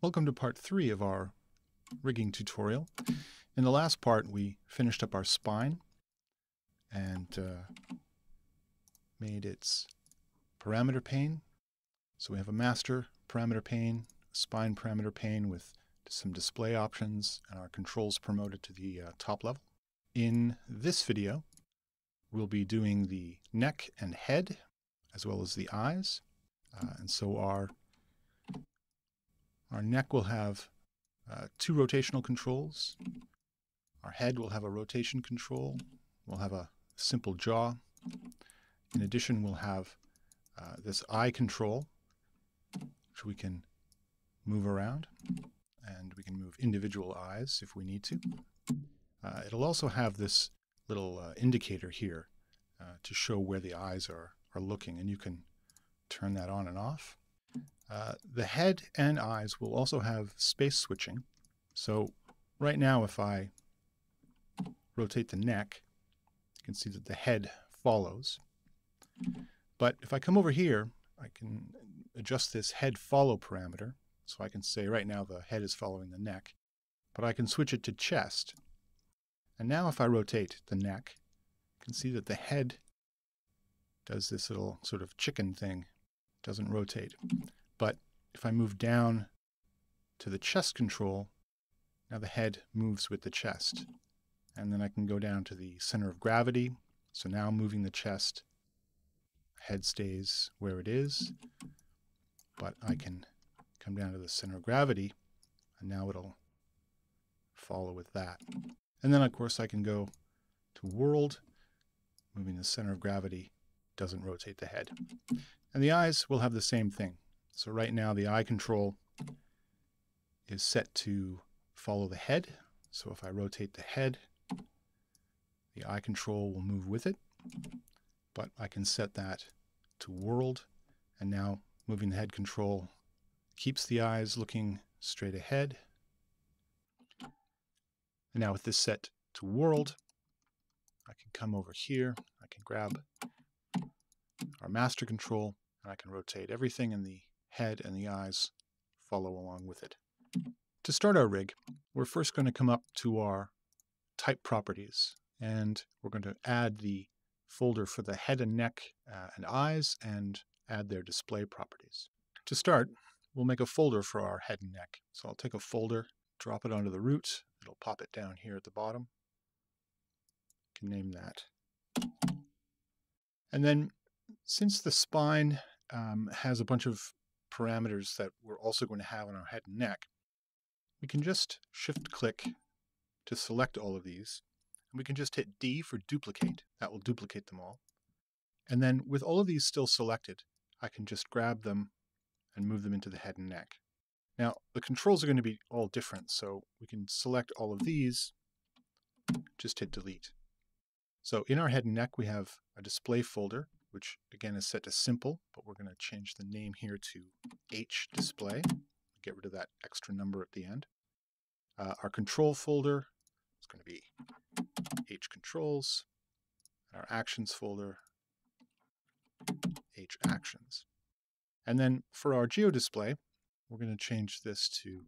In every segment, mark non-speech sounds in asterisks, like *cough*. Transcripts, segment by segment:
Welcome to part three of our rigging tutorial. In the last part we finished up our spine and uh, made its parameter pane. So we have a master parameter pane, spine parameter pane with some display options and our controls promoted to the uh, top level. In this video we'll be doing the neck and head as well as the eyes. Uh, and so our our neck will have uh, two rotational controls. Our head will have a rotation control. We'll have a simple jaw. In addition, we'll have uh, this eye control, which we can move around. And we can move individual eyes if we need to. Uh, it'll also have this little uh, indicator here uh, to show where the eyes are, are looking. And you can turn that on and off. Uh, the head and eyes will also have space switching. So right now, if I rotate the neck, you can see that the head follows. But if I come over here, I can adjust this head follow parameter. So I can say right now the head is following the neck, but I can switch it to chest. And now if I rotate the neck, you can see that the head does this little sort of chicken thing, doesn't rotate. But if I move down to the chest control, now the head moves with the chest. And then I can go down to the center of gravity. So now moving the chest, head stays where it is. But I can come down to the center of gravity, and now it'll follow with that. And then, of course, I can go to world, moving the center of gravity doesn't rotate the head. And the eyes will have the same thing. So right now the eye control is set to follow the head. So if I rotate the head, the eye control will move with it. But I can set that to world. And now moving the head control keeps the eyes looking straight ahead. And now with this set to world, I can come over here. I can grab our master control and I can rotate everything in the head and the eyes follow along with it. To start our rig, we're first going to come up to our type properties and we're going to add the folder for the head and neck uh, and eyes and add their display properties. To start, we'll make a folder for our head and neck. So I'll take a folder, drop it onto the root, it'll pop it down here at the bottom. can name that. And then since the spine um, has a bunch of parameters that we're also going to have on our head and neck, we can just shift click to select all of these. And we can just hit D for duplicate. That will duplicate them all. And then with all of these still selected, I can just grab them and move them into the head and neck. Now, the controls are going to be all different, so we can select all of these, just hit delete. So in our head and neck, we have a display folder which again is set to simple, but we're going to change the name here to H display. Get rid of that extra number at the end. Uh, our control folder is going to be H controls. And our actions folder, H actions. And then for our geo display, we're going to change this to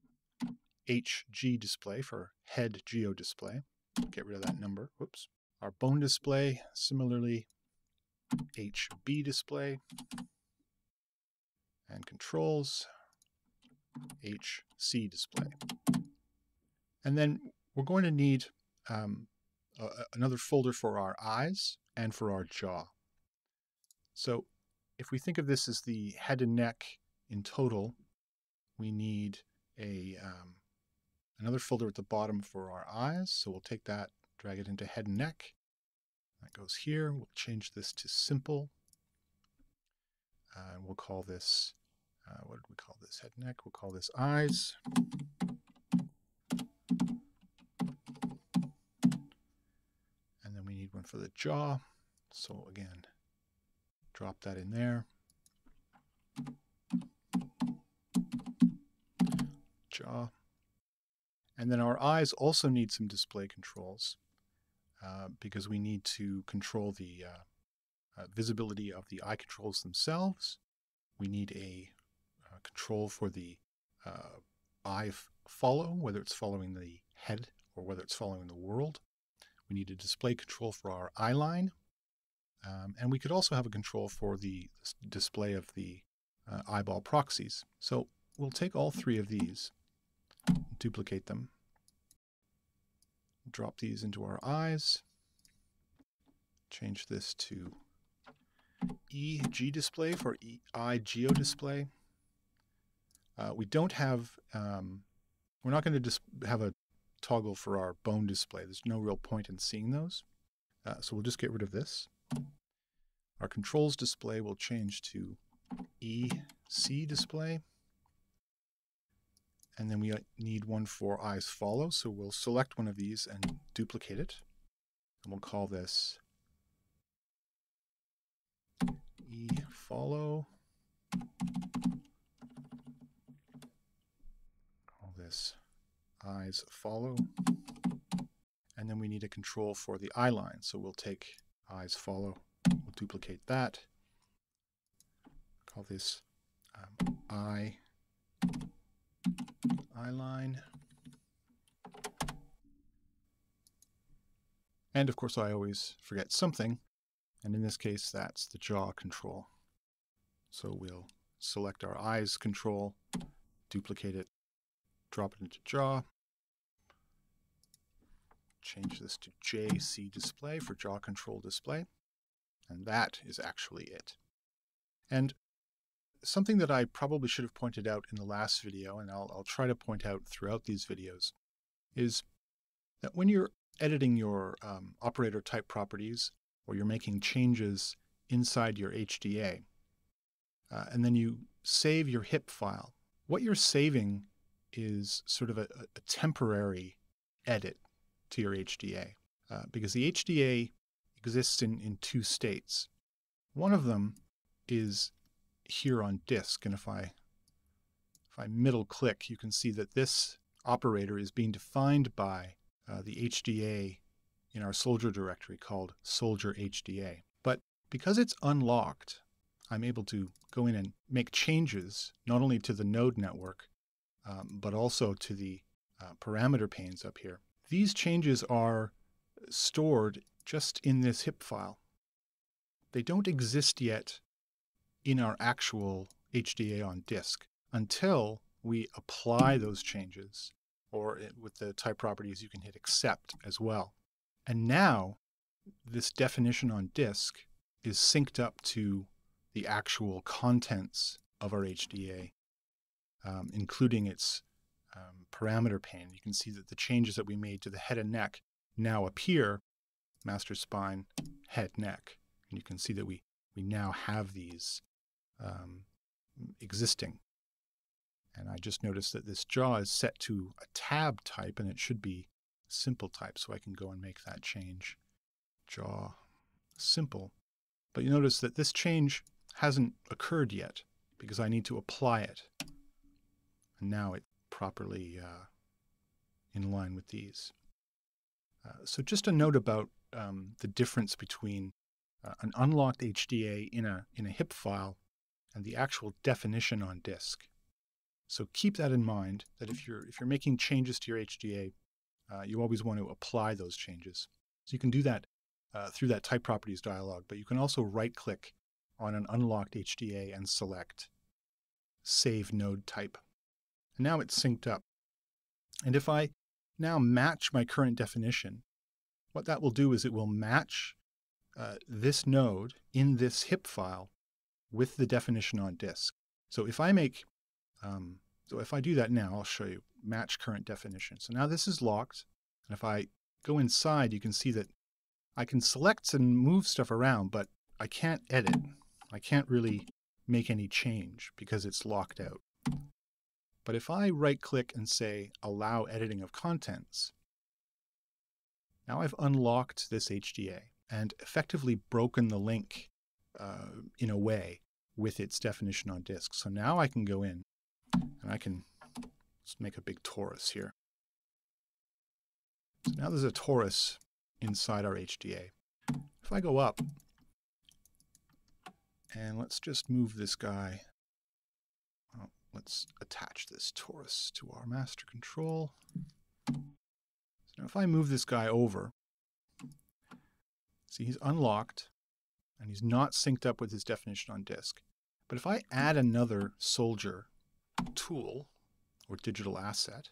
HG display for head geo display. Get rid of that number. Whoops. Our bone display, similarly, HB display and controls HC display. And then we're going to need um, a, another folder for our eyes and for our jaw. So if we think of this as the head and neck in total, we need a um, another folder at the bottom for our eyes. So we'll take that, drag it into head and neck. That goes here. We'll change this to simple. Uh, we'll call this, uh, what did we call this? Head neck. We'll call this eyes. And then we need one for the jaw. So again, drop that in there. Jaw. And then our eyes also need some display controls. Uh, because we need to control the uh, uh, visibility of the eye controls themselves. We need a uh, control for the eye follow, whether it's following the head or whether it's following the world. We need a display control for our eye line. Um, and we could also have a control for the display of the eyeball proxies. So we'll take all three of these, duplicate them, drop these into our eyes, change this to EG display for eye geo display. Uh, we don't have, um, we're not going to have a toggle for our bone display. There's no real point in seeing those. Uh, so we'll just get rid of this. Our controls display will change to EC display. And then we need one for eyes follow. So we'll select one of these and duplicate it. And we'll call this E follow. Call this eyes follow. And then we need a control for the eye line. So we'll take eyes follow, we'll duplicate that. Call this um, eye, eye line. And of course, I always forget something. And in this case, that's the jaw control. So we'll select our eyes control, duplicate it, drop it into jaw, change this to JC display for jaw control display. And that is actually it. And something that I probably should have pointed out in the last video, and I'll, I'll try to point out throughout these videos, is that when you're editing your um, operator type properties or you're making changes inside your HDA, uh, and then you save your HIP file, what you're saving is sort of a, a temporary edit to your HDA uh, because the HDA exists in, in two states. One of them is here on disk, and if I if I middle click, you can see that this operator is being defined by uh, the HDA in our soldier directory called soldier HDA. But because it's unlocked, I'm able to go in and make changes not only to the node network, um, but also to the uh, parameter panes up here. These changes are stored just in this HIP file. They don't exist yet in our actual HDA on disk until we apply those changes, or it, with the type properties, you can hit accept as well. And now this definition on disk is synced up to the actual contents of our HDA, um, including its um, parameter pane. You can see that the changes that we made to the head and neck now appear master spine, head, neck. And you can see that we, we now have these um, existing. And I just noticed that this jaw is set to a tab type and it should be simple type. So I can go and make that change. Jaw simple. But you notice that this change hasn't occurred yet because I need to apply it. And now it's properly uh, in line with these. Uh, so just a note about um, the difference between uh, an unlocked HDA in a, in a HIP file and the actual definition on disk. So keep that in mind that if you're, if you're making changes to your HDA, uh, you always want to apply those changes. So you can do that uh, through that type properties dialog, but you can also right click on an unlocked HDA and select Save Node Type. And now it's synced up. And if I now match my current definition, what that will do is it will match uh, this node in this HIP file with the definition on disk. So if I make, um, so if I do that now, I'll show you match current definition. So now this is locked. And if I go inside, you can see that I can select and move stuff around, but I can't edit. I can't really make any change because it's locked out. But if I right click and say allow editing of contents, now I've unlocked this HDA and effectively broken the link uh, in a way with its definition on disk. So now I can go in and I can make a big torus here. So now there's a torus inside our HDA. If I go up and let's just move this guy let's attach this torus to our master control. So now if I move this guy over, see he's unlocked and he's not synced up with his definition on disk. But if I hmm. add another soldier tool or digital asset,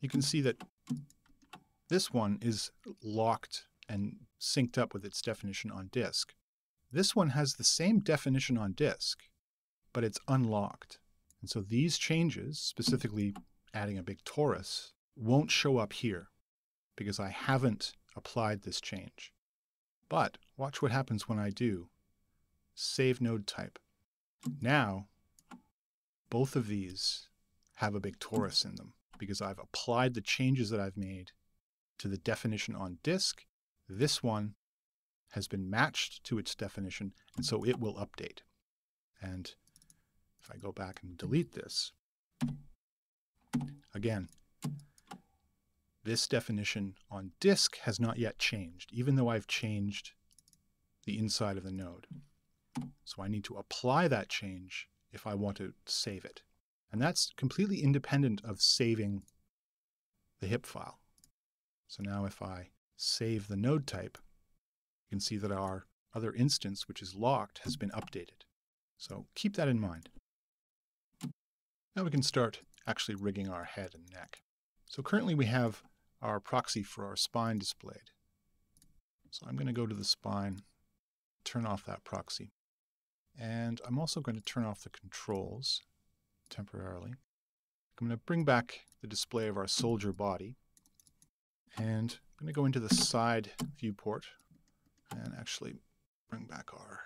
you can see that this one is locked and synced up with its definition on disk. This one has the same definition on disk, but it's unlocked. And so these changes, specifically adding a big torus, won't show up here because I haven't applied this change. But watch what happens when I do. Save node type. Now, both of these have a big torus in them because I've applied the changes that I've made to the definition on disk. This one has been matched to its definition, and so it will update. And if I go back and delete this, again, this definition on disk has not yet changed, even though I've changed the inside of the node. So I need to apply that change if I want to save it. And that's completely independent of saving the HIP file. So now if I save the node type, you can see that our other instance, which is locked, has been updated. So keep that in mind. Now we can start actually rigging our head and neck. So currently we have our proxy for our spine displayed. So I'm going to go to the spine, turn off that proxy. And I'm also going to turn off the controls temporarily. I'm going to bring back the display of our soldier body. And I'm going to go into the side viewport and actually bring back our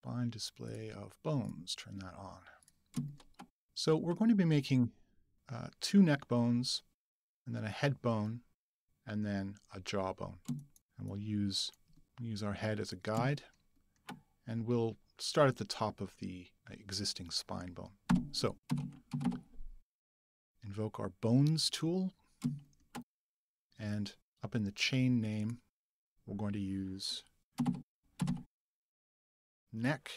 spine display of bones. Turn that on. So we're going to be making uh, two neck bones and then a head bone, and then a jaw bone. And we'll use, use our head as a guide, and we'll start at the top of the uh, existing spine bone. So, invoke our bones tool, and up in the chain name, we're going to use neck,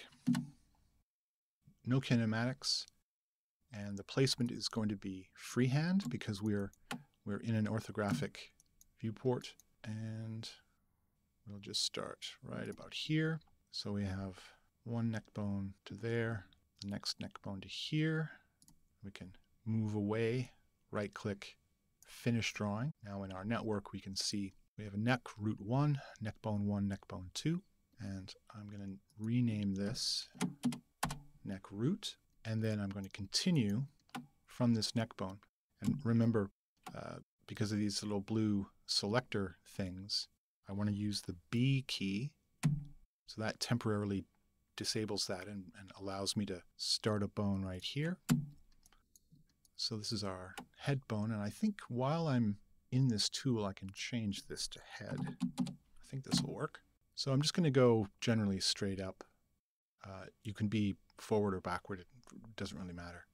no kinematics, and the placement is going to be freehand because we're we're in an orthographic viewport and we'll just start right about here. So we have one neck bone to there, the next neck bone to here. We can move away, right click, finish drawing. Now in our network we can see we have a neck root 1, neck bone 1, neck bone 2. And I'm going to rename this neck root. And then I'm going to continue from this neck bone. And remember, uh, because of these little blue selector things, I want to use the B key. So that temporarily disables that and, and allows me to start a bone right here. So this is our head bone. And I think while I'm in this tool, I can change this to head. I think this will work. So I'm just going to go generally straight up. Uh, you can be forward or backward. It doesn't really matter.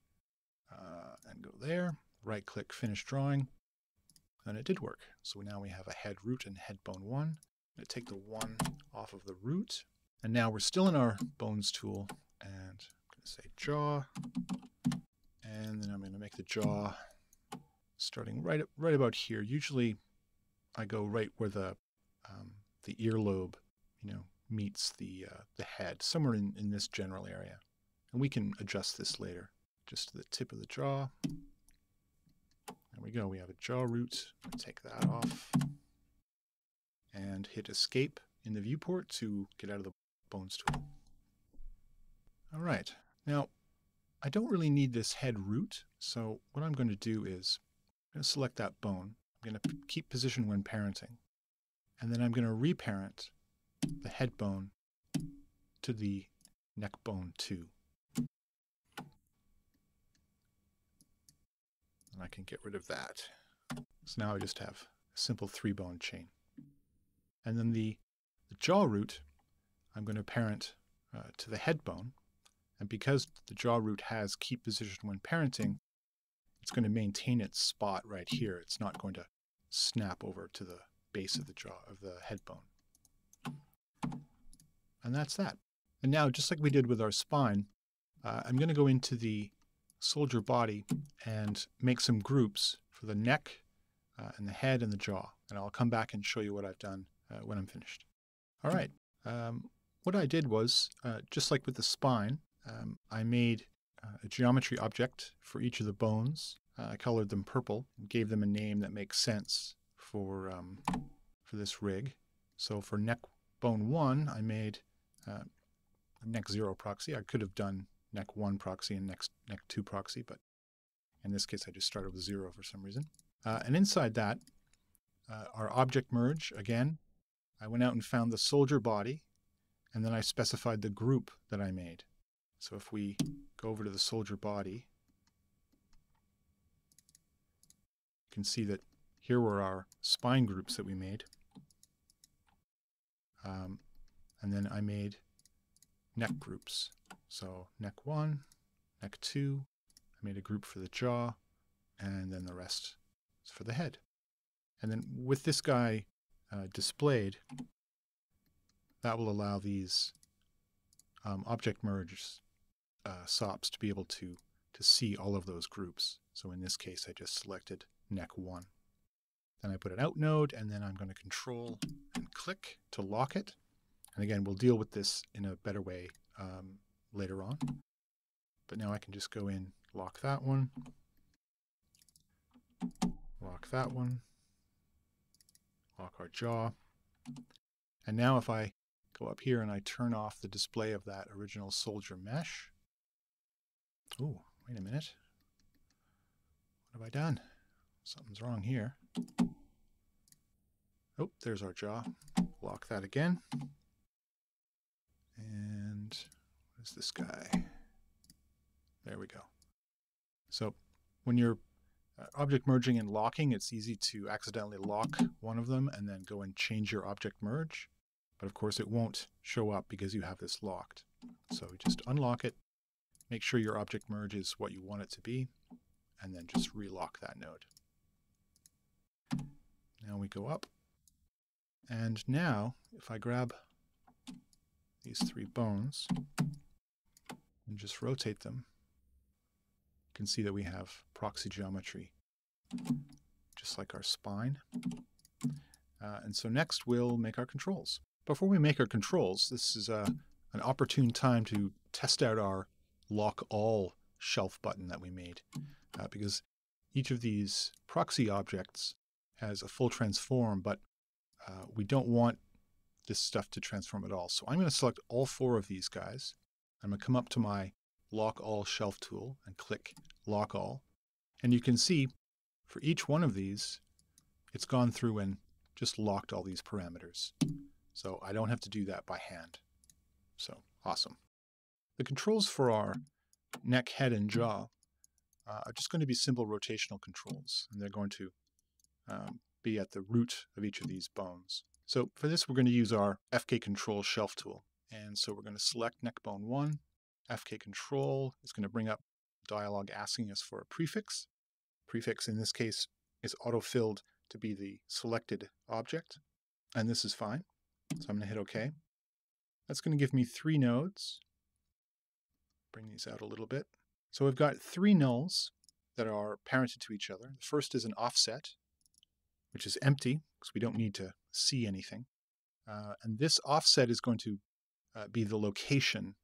Uh, and go there right click finish drawing, and it did work. So now we have a head root and head bone one. I'm take the one off of the root, and now we're still in our bones tool, and I'm going to say jaw, and then I'm going to make the jaw starting right right about here. Usually, I go right where the um, the earlobe, you know, meets the uh, the head, somewhere in, in this general area, and we can adjust this later. Just to the tip of the jaw. There we go. We have a jaw root. Take that off. And hit escape in the viewport to get out of the bones tool. All right. Now, I don't really need this head root. So what I'm going to do is I'm going to select that bone. I'm going to keep position when parenting. And then I'm going to reparent the head bone to the neck bone 2. And I can get rid of that. So now I just have a simple three bone chain. And then the, the jaw root, I'm going to parent uh, to the head bone. And because the jaw root has keep position when parenting, it's going to maintain its spot right here. It's not going to snap over to the base of the jaw of the head bone. And that's that. And now, just like we did with our spine, uh, I'm going to go into the soldier body and make some groups for the neck uh, and the head and the jaw. And I'll come back and show you what I've done uh, when I'm finished. All right. Um, what I did was, uh, just like with the spine, um, I made uh, a geometry object for each of the bones. Uh, I colored them purple and gave them a name that makes sense for, um, for this rig. So for neck bone 1, I made uh, neck 0 proxy. I could have done neck 1 proxy and next neck 2 proxy, but in this case I just started with 0 for some reason. Uh, and inside that, uh, our object merge, again, I went out and found the soldier body, and then I specified the group that I made. So if we go over to the soldier body, you can see that here were our spine groups that we made. Um, and then I made neck groups. So neck one, neck two, I made a group for the jaw, and then the rest is for the head. And then with this guy uh, displayed, that will allow these um, object merge uh, SOPs to be able to, to see all of those groups. So in this case, I just selected neck one. Then I put an out node, and then I'm going to control and click to lock it. And again, we'll deal with this in a better way um, later on. But now I can just go in, lock that one, lock that one, lock our jaw. And now if I go up here and I turn off the display of that original soldier mesh. Oh, wait a minute. What have I done? Something's wrong here. Oh, there's our jaw. Lock that again. And what is this guy? There we go. So when you're uh, object merging and locking, it's easy to accidentally lock one of them and then go and change your object merge. But of course it won't show up because you have this locked. So just unlock it, make sure your object merge is what you want it to be, and then just relock that node. Now we go up. And now, if I grab these three bones and just rotate them, you can see that we have proxy geometry, just like our spine. Uh, and so next we'll make our controls. Before we make our controls, this is a, an opportune time to test out our lock all shelf button that we made, uh, because each of these proxy objects has a full transform, but uh, we don't want this stuff to transform at all. So I'm going to select all four of these guys. I'm going to come up to my lock all shelf tool and click lock all. And you can see for each one of these, it's gone through and just locked all these parameters. So I don't have to do that by hand. So awesome. The controls for our neck, head, and jaw uh, are just going to be simple rotational controls. And they're going to um, be at the root of each of these bones. So for this, we're going to use our FK Control Shelf tool. And so we're going to select neck bone 1. FK Control is going to bring up a dialog asking us for a prefix. Prefix in this case is auto-filled to be the selected object. And this is fine. So I'm going to hit OK. That's going to give me three nodes. Bring these out a little bit. So we've got three nulls that are parented to each other. The first is an offset, which is empty because we don't need to see anything. Uh, and this offset is going to uh, be the location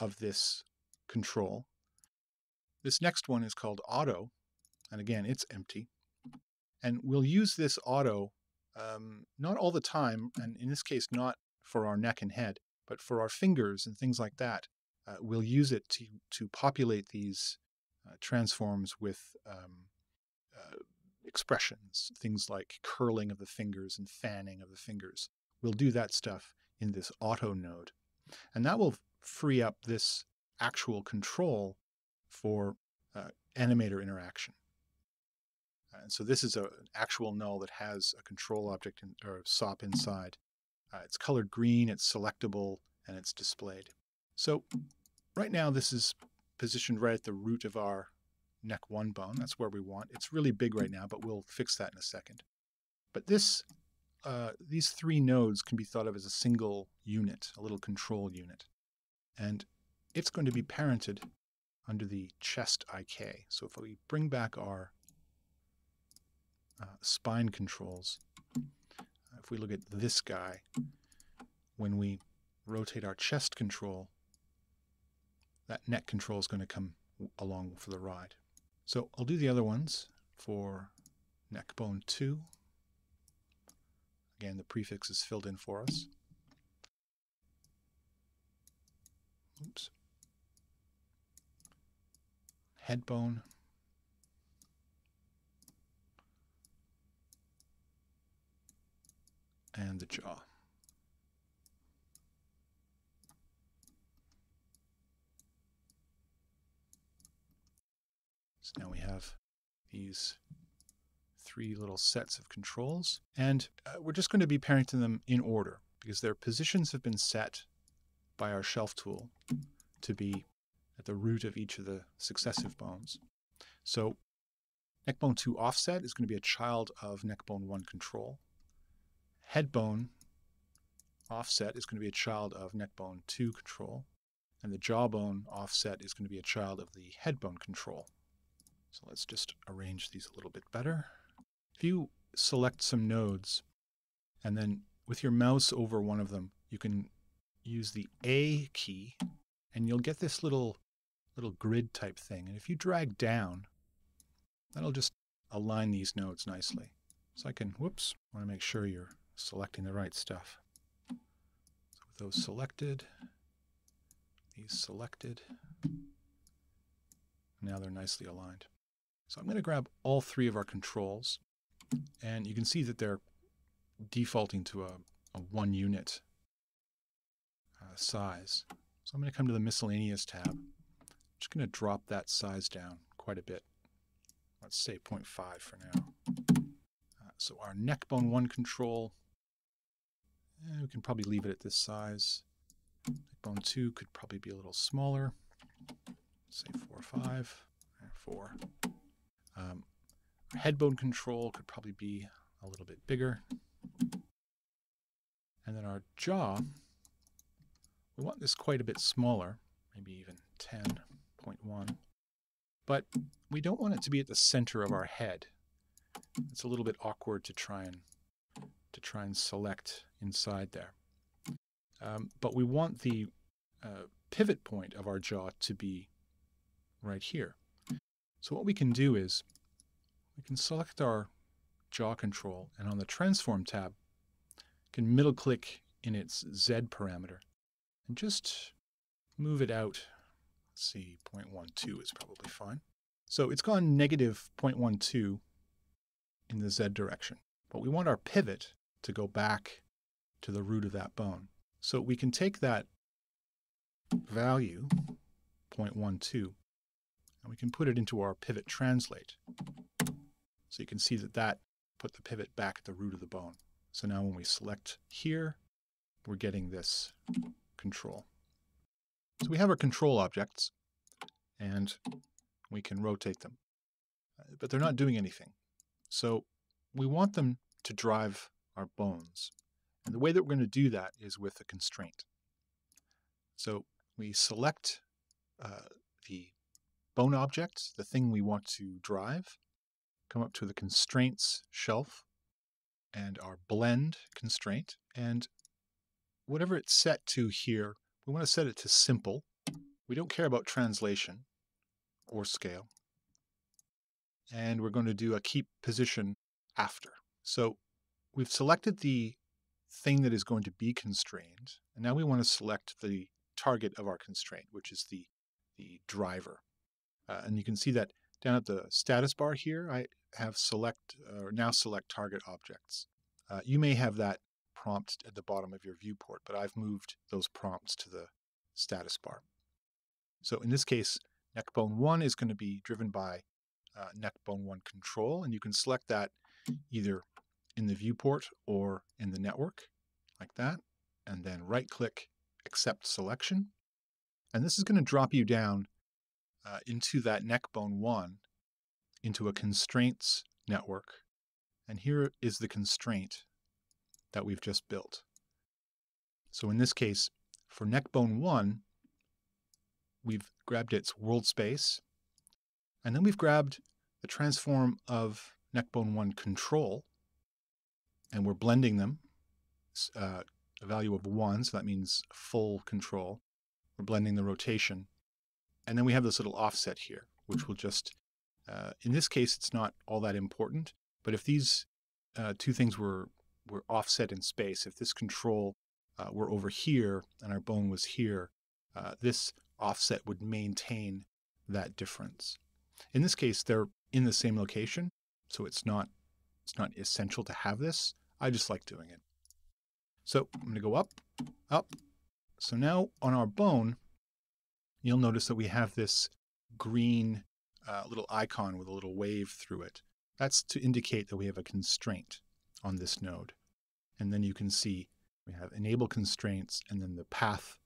of this control. This next one is called auto, and again, it's empty. And we'll use this auto um, not all the time, and in this case, not for our neck and head, but for our fingers and things like that. Uh, we'll use it to, to populate these uh, transforms with um, uh, expressions, things like curling of the fingers and fanning of the fingers. We'll do that stuff in this auto node. And that will free up this actual control for uh, animator interaction. And so this is a, an actual null that has a control object in, or SOP inside. Uh, it's colored green, it's selectable, and it's displayed. So right now this is positioned right at the root of our neck one bone. That's where we want. It's really big right now, but we'll fix that in a second. But this, uh, these three nodes can be thought of as a single unit, a little control unit. And it's going to be parented under the chest IK. So if we bring back our uh, spine controls, if we look at this guy, when we rotate our chest control, that neck control is going to come along for the ride. So I'll do the other ones for neck bone 2. Again, the prefix is filled in for us. Oops. Head bone. And the jaw. Now we have these three little sets of controls. And uh, we're just going to be parenting them in order because their positions have been set by our shelf tool to be at the root of each of the successive bones. So neck bone 2 offset is going to be a child of neck bone 1 control. Head bone offset is going to be a child of neck bone 2 control. And the jawbone offset is going to be a child of the head bone control. So let's just arrange these a little bit better. If you select some nodes and then with your mouse over one of them, you can use the A key and you'll get this little little grid type thing. And if you drag down, that'll just align these nodes nicely. So I can, whoops, want to make sure you're selecting the right stuff. So with those selected, these selected, now they're nicely aligned. So I'm going to grab all three of our controls, and you can see that they're defaulting to a, a one unit uh, size. So I'm going to come to the miscellaneous tab. I'm just going to drop that size down quite a bit. Let's say 0.5 for now. Uh, so our neck bone 1 control, eh, we can probably leave it at this size. Neck bone 2 could probably be a little smaller. Say 4 or 5, 4. Um, control could probably be a little bit bigger. And then our jaw, we want this quite a bit smaller, maybe even 10.1. But we don't want it to be at the center of our head. It's a little bit awkward to try and to try and select inside there. Um, but we want the uh, pivot point of our jaw to be right here. So what we can do is we can select our jaw control and on the transform tab, can middle click in its Z parameter and just move it out. Let's see, 0.12 is probably fine. So it's gone negative 0.12 in the Z direction, but we want our pivot to go back to the root of that bone. So we can take that value, 0.12, and we can put it into our pivot translate. So you can see that that put the pivot back at the root of the bone. So now when we select here, we're getting this control. So we have our control objects, and we can rotate them. Uh, but they're not doing anything. So we want them to drive our bones. And the way that we're going to do that is with a constraint. So we select uh, the bone object, the thing we want to drive, come up to the constraints shelf and our blend constraint. And whatever it's set to here, we want to set it to simple. We don't care about translation or scale. And we're going to do a keep position after. So we've selected the thing that is going to be constrained. And now we want to select the target of our constraint, which is the, the driver. Uh, and you can see that down at the status bar here, I have select or now select target objects. Uh, you may have that prompt at the bottom of your viewport, but I've moved those prompts to the status bar. So in this case, neckbone 1 is going to be driven by uh, neckbone 1 control, and you can select that either in the viewport or in the network, like that, and then right-click Accept Selection. And this is going to drop you down uh, into that neckbone 1 into a constraints network. And here is the constraint that we've just built. So in this case, for neckbone 1, we've grabbed its world space, and then we've grabbed the transform of neckbone 1 control, and we're blending them, uh, a value of 1, so that means full control. We're blending the rotation. And then we have this little offset here, which will just, uh, in this case, it's not all that important, but if these uh, two things were, were offset in space, if this control uh, were over here and our bone was here, uh, this offset would maintain that difference. In this case, they're in the same location, so it's not it's not essential to have this. I just like doing it. So I'm going to go up, up. So now on our bone, you'll notice that we have this green uh, little icon with a little wave through it. That's to indicate that we have a constraint on this node. And then you can see we have enable constraints and then the path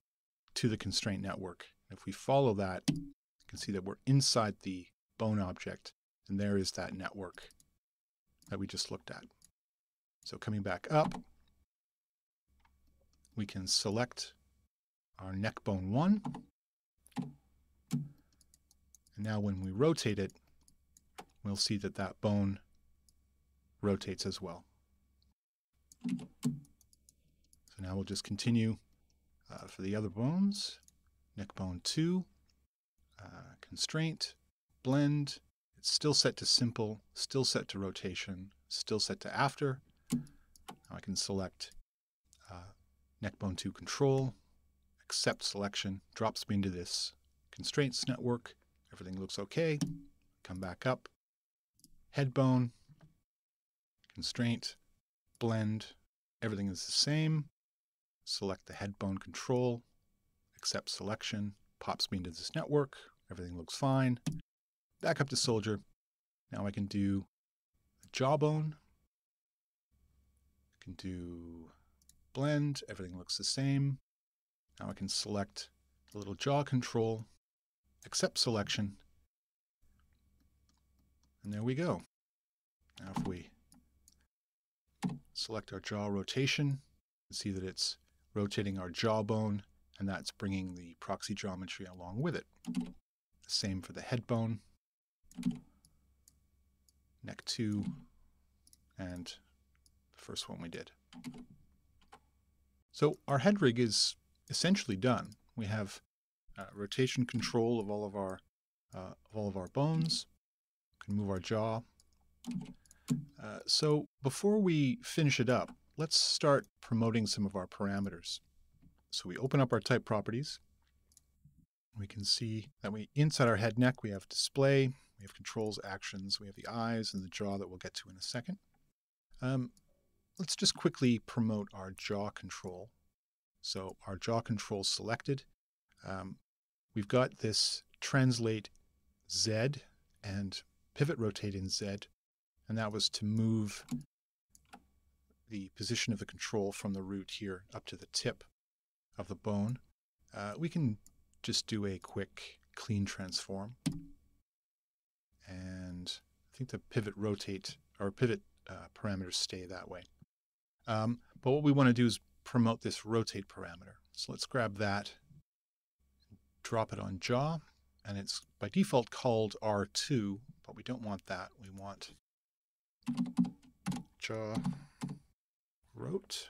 to the constraint network. If we follow that, you can see that we're inside the bone object, and there is that network that we just looked at. So coming back up, we can select our neck bone 1. And now when we rotate it, we'll see that that bone rotates as well. So now we'll just continue uh, for the other bones. Neck bone 2, uh, constraint, blend. It's still set to simple, still set to rotation, still set to after. Now I can select uh, neck bone 2 control, accept selection, drops me into this constraints network. Everything looks okay. Come back up. Head bone, constraint, blend. Everything is the same. Select the head bone control, accept selection, pops me into this network. Everything looks fine. Back up to soldier. Now I can do jawbone. I can do blend. Everything looks the same. Now I can select the little jaw control, accept selection, and there we go. Now if we select our jaw rotation, you see that it's rotating our jawbone, and that's bringing the proxy geometry along with it. The same for the head bone, neck 2, and the first one we did. So our head rig is essentially done. We have uh, rotation control of all of our uh, of all of our bones. We can move our jaw. Uh, so before we finish it up, let's start promoting some of our parameters. So we open up our type properties. We can see that we inside our head neck we have display, we have controls, actions, we have the eyes and the jaw that we'll get to in a second. Um, let's just quickly promote our jaw control. So our jaw control selected. Um, we've got this translate Z and pivot rotate in Z, and that was to move the position of the control from the root here up to the tip of the bone. Uh, we can just do a quick clean transform. And I think the pivot rotate or pivot uh, parameters stay that way. Um, but what we want to do is promote this rotate parameter. So let's grab that, drop it on jaw, and it's by default called R2, but we don't want that. We want jaw rot.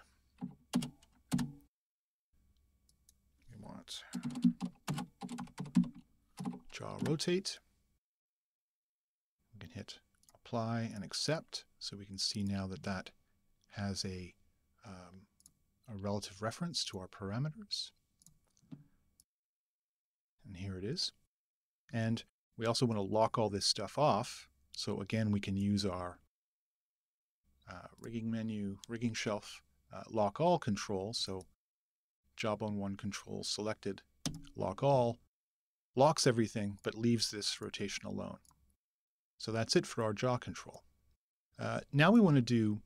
We want jaw rotate. We can hit apply and accept so we can see now that that has a, um, a relative reference to our parameters. And here it is. And we also want to lock all this stuff off. So again, we can use our uh, rigging menu, rigging shelf, uh, lock all control. So jawbone one control selected, lock all, locks everything, but leaves this rotation alone. So that's it for our jaw control. Uh, now we want to do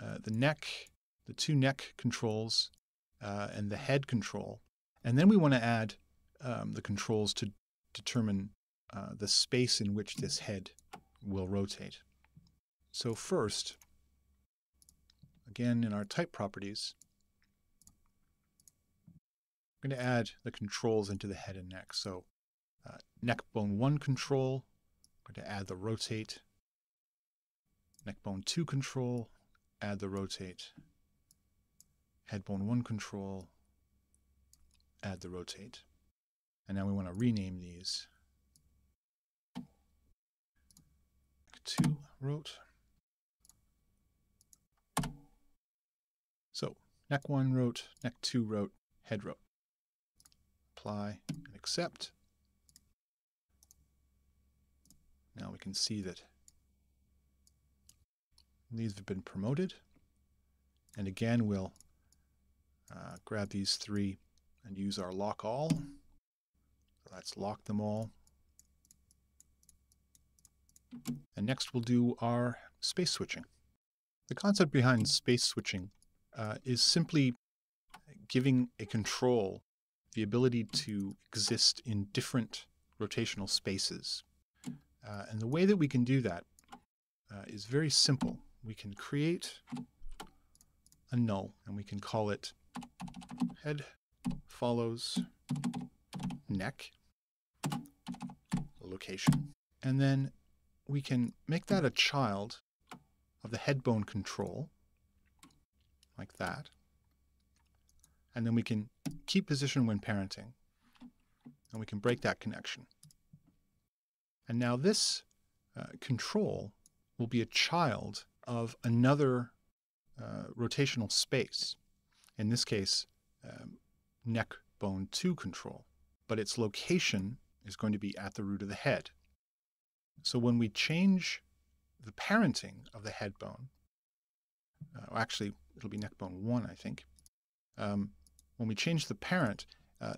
uh, the neck, the two neck controls, uh, and the head control. And then we want to add um, the controls to determine uh, the space in which this head will rotate. So first, again in our type properties, I'm going to add the controls into the head and neck. So uh, neck bone 1 control, I'm going to add the rotate. Neck bone 2 control, add the rotate. Head bone 1 control, add the rotate. And now we want to rename these. 2 rot. So neck 1 rot, neck 2 rot, head rot. Apply and accept. Now we can see that these have been promoted. And again, we'll uh, grab these three and use our lock all. Let's lock them all. And next we'll do our space switching. The concept behind space switching uh, is simply giving a control the ability to exist in different rotational spaces. Uh, and the way that we can do that uh, is very simple. We can create a null and we can call it head follows neck location. And then we can make that a child of the head bone control like that. And then we can keep position when parenting and we can break that connection. And now this uh, control will be a child of another uh, rotational space. In this case, um, neck bone 2 control. But its location is going to be at the root of the head. So when we change the parenting of the head bone, uh, actually, it'll be neck bone 1, I think. Um, when we change the parent, uh,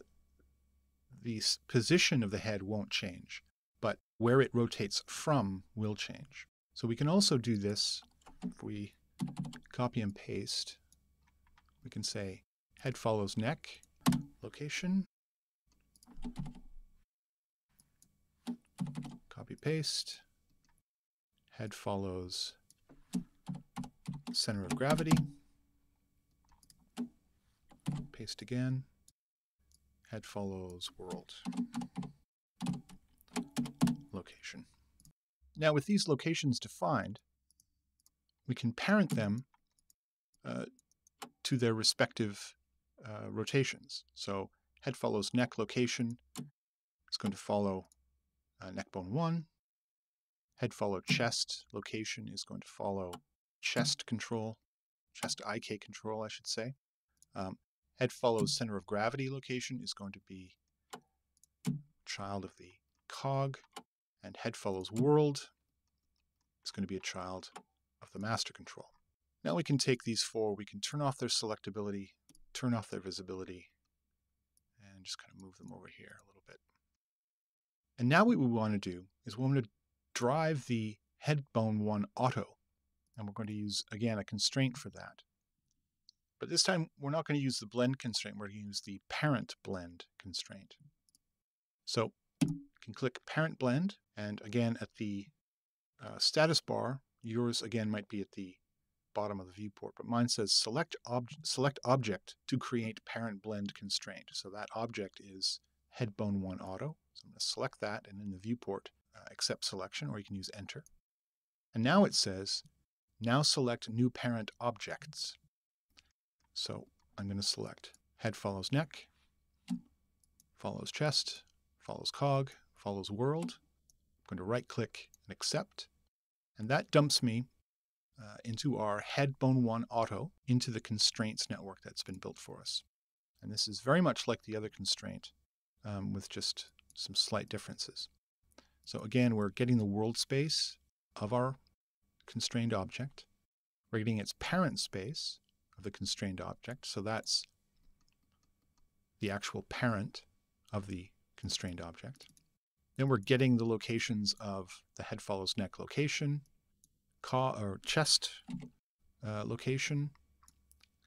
the position of the head won't change but where it rotates from will change. So we can also do this if we copy and paste. We can say head follows neck, location, copy paste, head follows center of gravity, paste again, head follows world location. Now with these locations defined, we can parent them uh, to their respective uh, rotations. So head follows neck location. It's going to follow uh, neck bone 1. Head follow chest location is going to follow chest control, chest IK control, I should say. Um, head follows center of gravity location is going to be child of the cog and head follows world is going to be a child of the master control. Now we can take these four, we can turn off their selectability, turn off their visibility, and just kind of move them over here a little bit. And now what we want to do is we want to drive the head bone one auto. And we're going to use, again, a constraint for that. But this time, we're not going to use the blend constraint. We're going to use the parent blend constraint. So you can click Parent Blend, and again at the uh, status bar, yours again might be at the bottom of the viewport, but mine says select, ob select object to create parent blend constraint. So that object is headbone 1 auto. So I'm going to select that and in the viewport uh, accept selection or you can use enter. And now it says now select new parent objects. So I'm going to select head follows neck, follows chest, follows cog, follows world. I'm going to right click and accept. And that dumps me uh, into our head bone 1 auto into the constraints network that's been built for us. And this is very much like the other constraint um, with just some slight differences. So again, we're getting the world space of our constrained object. We're getting its parent space of the constrained object. So that's the actual parent of the constrained object. Then we're getting the locations of the head follows neck location, co- or chest uh, location,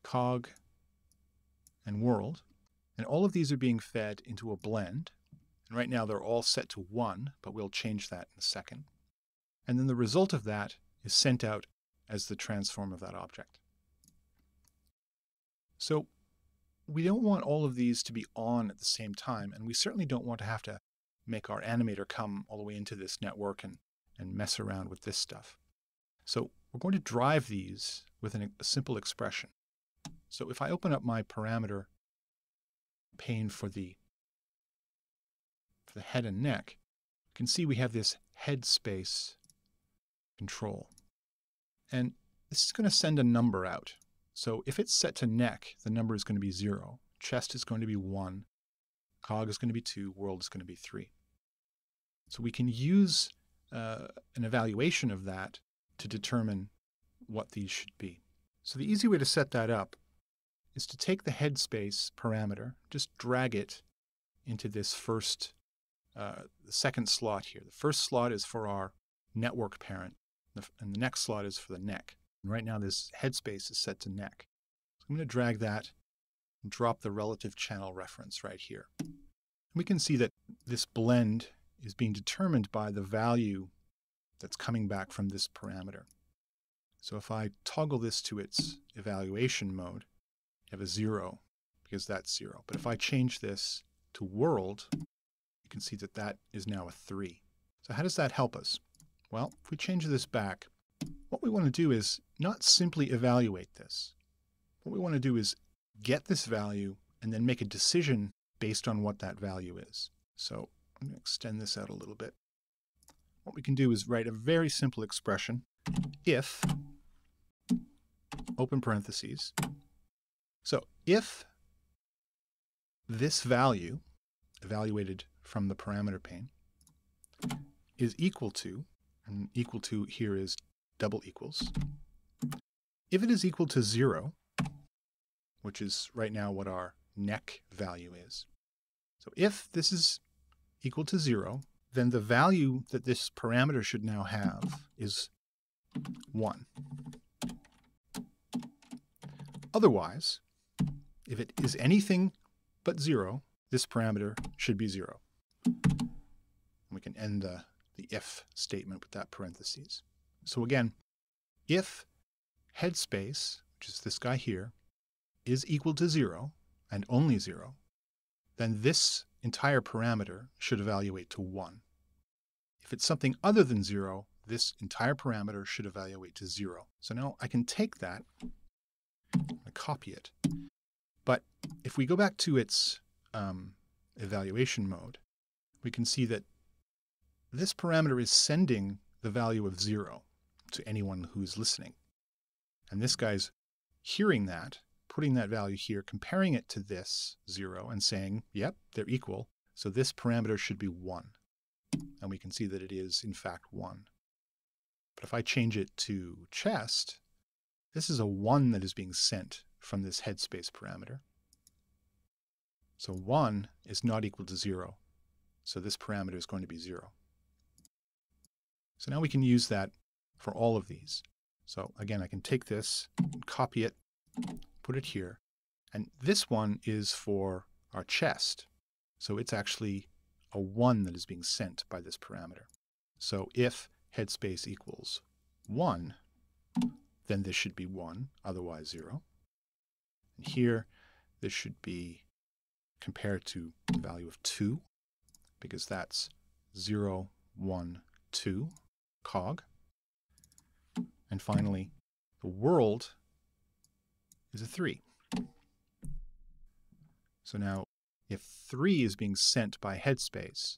cog, and world. And all of these are being fed into a blend. And right now they're all set to one, but we'll change that in a second. And then the result of that is sent out as the transform of that object. So we don't want all of these to be on at the same time, and we certainly don't want to have to make our animator come all the way into this network and, and mess around with this stuff. So we're going to drive these with an, a simple expression. So if I open up my parameter pane for the, for the head and neck, you can see we have this head space control. And this is going to send a number out. So if it's set to neck, the number is going to be 0. Chest is going to be 1. Cog is going to be 2. World is going to be 3. So we can use uh, an evaluation of that to determine what these should be. So the easy way to set that up is to take the headspace parameter, just drag it into this first, uh, the second slot here. The first slot is for our network parent, and the next slot is for the neck. And right now this headspace is set to neck. So I'm going to drag that and drop the relative channel reference right here. And we can see that this blend is being determined by the value that's coming back from this parameter. So if I toggle this to its evaluation mode, you have a zero because that's zero. But if I change this to world, you can see that that is now a three. So how does that help us? Well, if we change this back, what we want to do is not simply evaluate this. What we want to do is get this value and then make a decision based on what that value is. So I'm going to extend this out a little bit. What we can do is write a very simple expression. If, open parentheses. So if this value, evaluated from the parameter pane, is equal to, and equal to here is double equals. If it is equal to zero, which is right now what our neck value is. So if this is equal to zero, then the value that this parameter should now have is 1. Otherwise, if it is anything but 0, this parameter should be 0. We can end the, the if statement with that parentheses. So again, if headspace, which is this guy here, is equal to 0 and only 0, then this entire parameter should evaluate to 1. If it's something other than 0, this entire parameter should evaluate to 0. So now I can take that, and copy it. But if we go back to its um, evaluation mode, we can see that this parameter is sending the value of 0 to anyone who's listening. And this guy's hearing that putting that value here, comparing it to this 0 and saying, yep, they're equal. So this parameter should be 1. And we can see that it is, in fact, 1. But if I change it to chest, this is a 1 that is being sent from this headspace parameter. So 1 is not equal to 0. So this parameter is going to be 0. So now we can use that for all of these. So again, I can take this, copy it, put it here. And this one is for our chest. So it's actually a 1 that is being sent by this parameter. So if headspace equals 1, then this should be 1, otherwise 0. And here, this should be compared to the value of 2, because that's 0, 1, 2, cog. And finally, the world is a 3. So now, if 3 is being sent by headspace,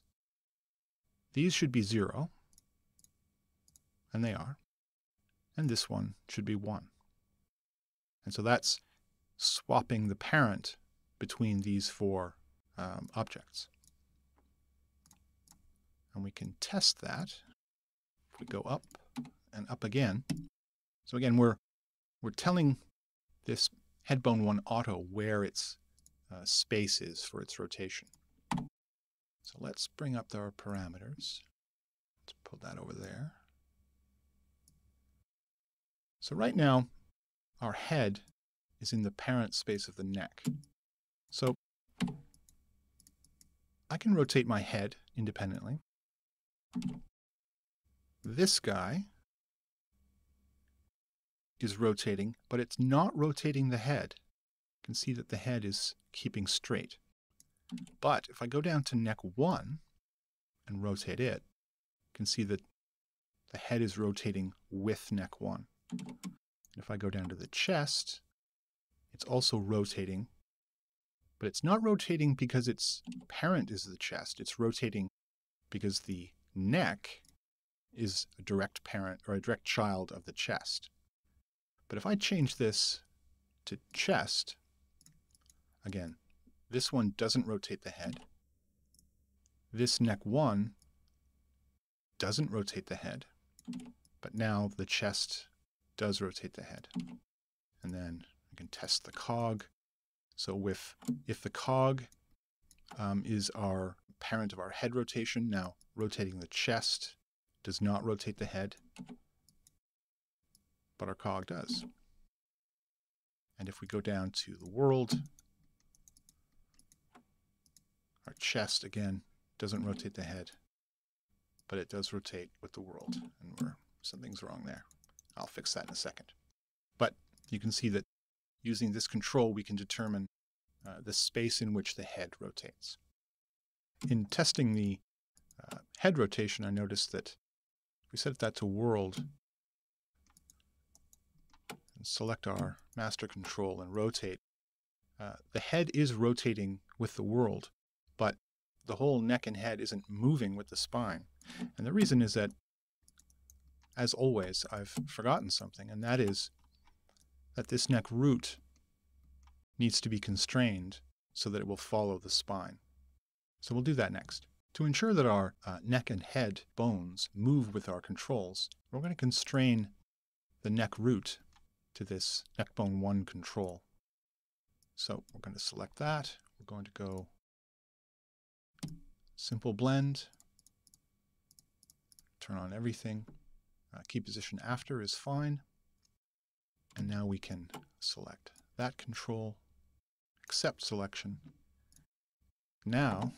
these should be 0, and they are, and this one should be 1. And so that's swapping the parent between these four um, objects. And we can test that. If we go up and up again. So again, we're, we're telling this headbone 1 auto where its uh, space is for its rotation. So let's bring up our parameters. Let's put that over there. So right now, our head is in the parent space of the neck. So I can rotate my head independently. This guy is rotating, but it's not rotating the head. You can see that the head is keeping straight. But if I go down to neck 1, and rotate it, you can see that the head is rotating with neck 1. If I go down to the chest, it's also rotating, but it's not rotating because its parent is the chest. It's rotating because the neck is a direct parent or a direct child of the chest. But if I change this to chest, again, this one doesn't rotate the head. This neck one doesn't rotate the head, but now the chest does rotate the head. And then I can test the cog. So with if the cog um, is our parent of our head rotation, now rotating the chest does not rotate the head, but our cog does. And if we go down to the world, our chest again doesn't rotate the head, but it does rotate with the world, and we're, something's wrong there. I'll fix that in a second. But you can see that using this control, we can determine uh, the space in which the head rotates. In testing the uh, head rotation, I noticed that we set that to world and select our master control and rotate, uh, the head is rotating with the world, but the whole neck and head isn't moving with the spine. And the reason is that, as always, I've forgotten something, and that is that this neck root needs to be constrained so that it will follow the spine. So we'll do that next. To ensure that our uh, neck and head bones move with our controls, we're going to constrain the neck root to this neck bone 1 control. So we're going to select that. We're going to go simple blend, turn on everything. Uh, key position after is fine. And now we can select that control, accept selection. Now,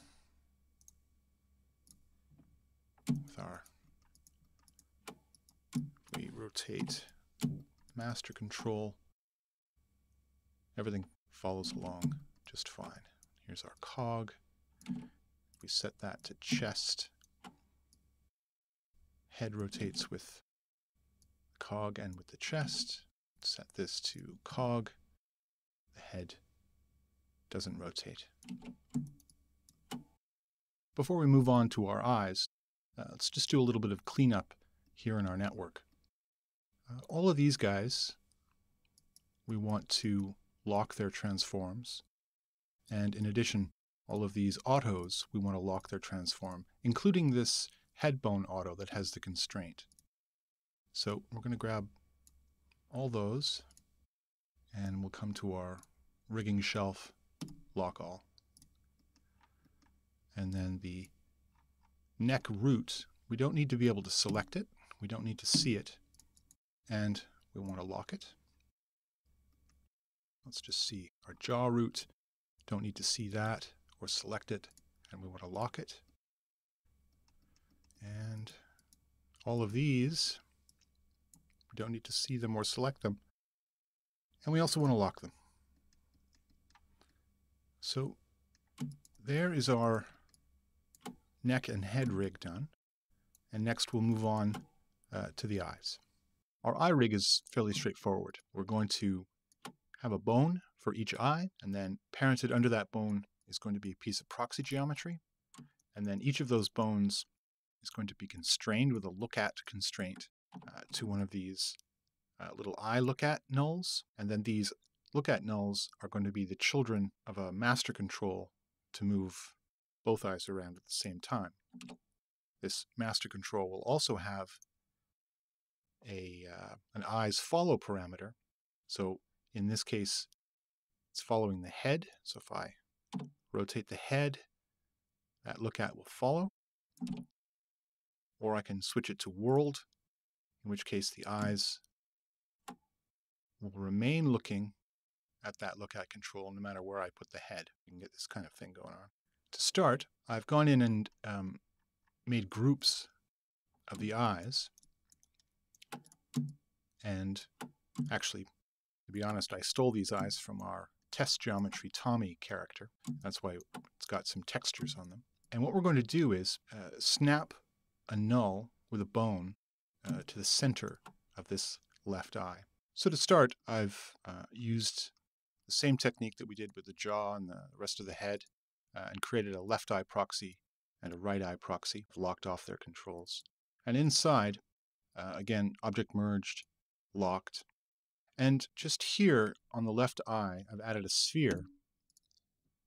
with our, we rotate master control, everything follows along just fine. Here's our cog. We set that to chest. Head rotates with cog and with the chest. Set this to cog. The head doesn't rotate. Before we move on to our eyes, uh, let's just do a little bit of cleanup here in our network. Uh, all of these guys, we want to lock their transforms. And in addition, all of these autos, we want to lock their transform, including this head bone auto that has the constraint. So we're going to grab all those and we'll come to our rigging shelf lock all. And then the neck root, we don't need to be able to select it. We don't need to see it. And we want to lock it. Let's just see our jaw root. Don't need to see that or select it. And we want to lock it. And all of these, we don't need to see them or select them. And we also want to lock them. So there is our neck and head rig done. And next we'll move on uh, to the eyes. Our eye rig is fairly straightforward. We're going to have a bone for each eye, and then parented under that bone is going to be a piece of proxy geometry. And then each of those bones is going to be constrained with a look at constraint uh, to one of these uh, little eye look at nulls. And then these look at nulls are going to be the children of a master control to move both eyes around at the same time. This master control will also have a uh, an eyes follow parameter. So in this case, it's following the head. So if I rotate the head, that look at will follow. Or I can switch it to world, in which case the eyes will remain looking at that look at control no matter where I put the head. You can get this kind of thing going on. To start, I've gone in and um, made groups of the eyes. And actually, to be honest, I stole these eyes from our test geometry Tommy character. That's why it's got some textures on them. And what we're going to do is uh, snap a null with a bone uh, to the center of this left eye. So to start, I've uh, used the same technique that we did with the jaw and the rest of the head uh, and created a left eye proxy and a right eye proxy, locked off their controls. And inside, uh, again, object merged, locked. And just here on the left eye, I've added a sphere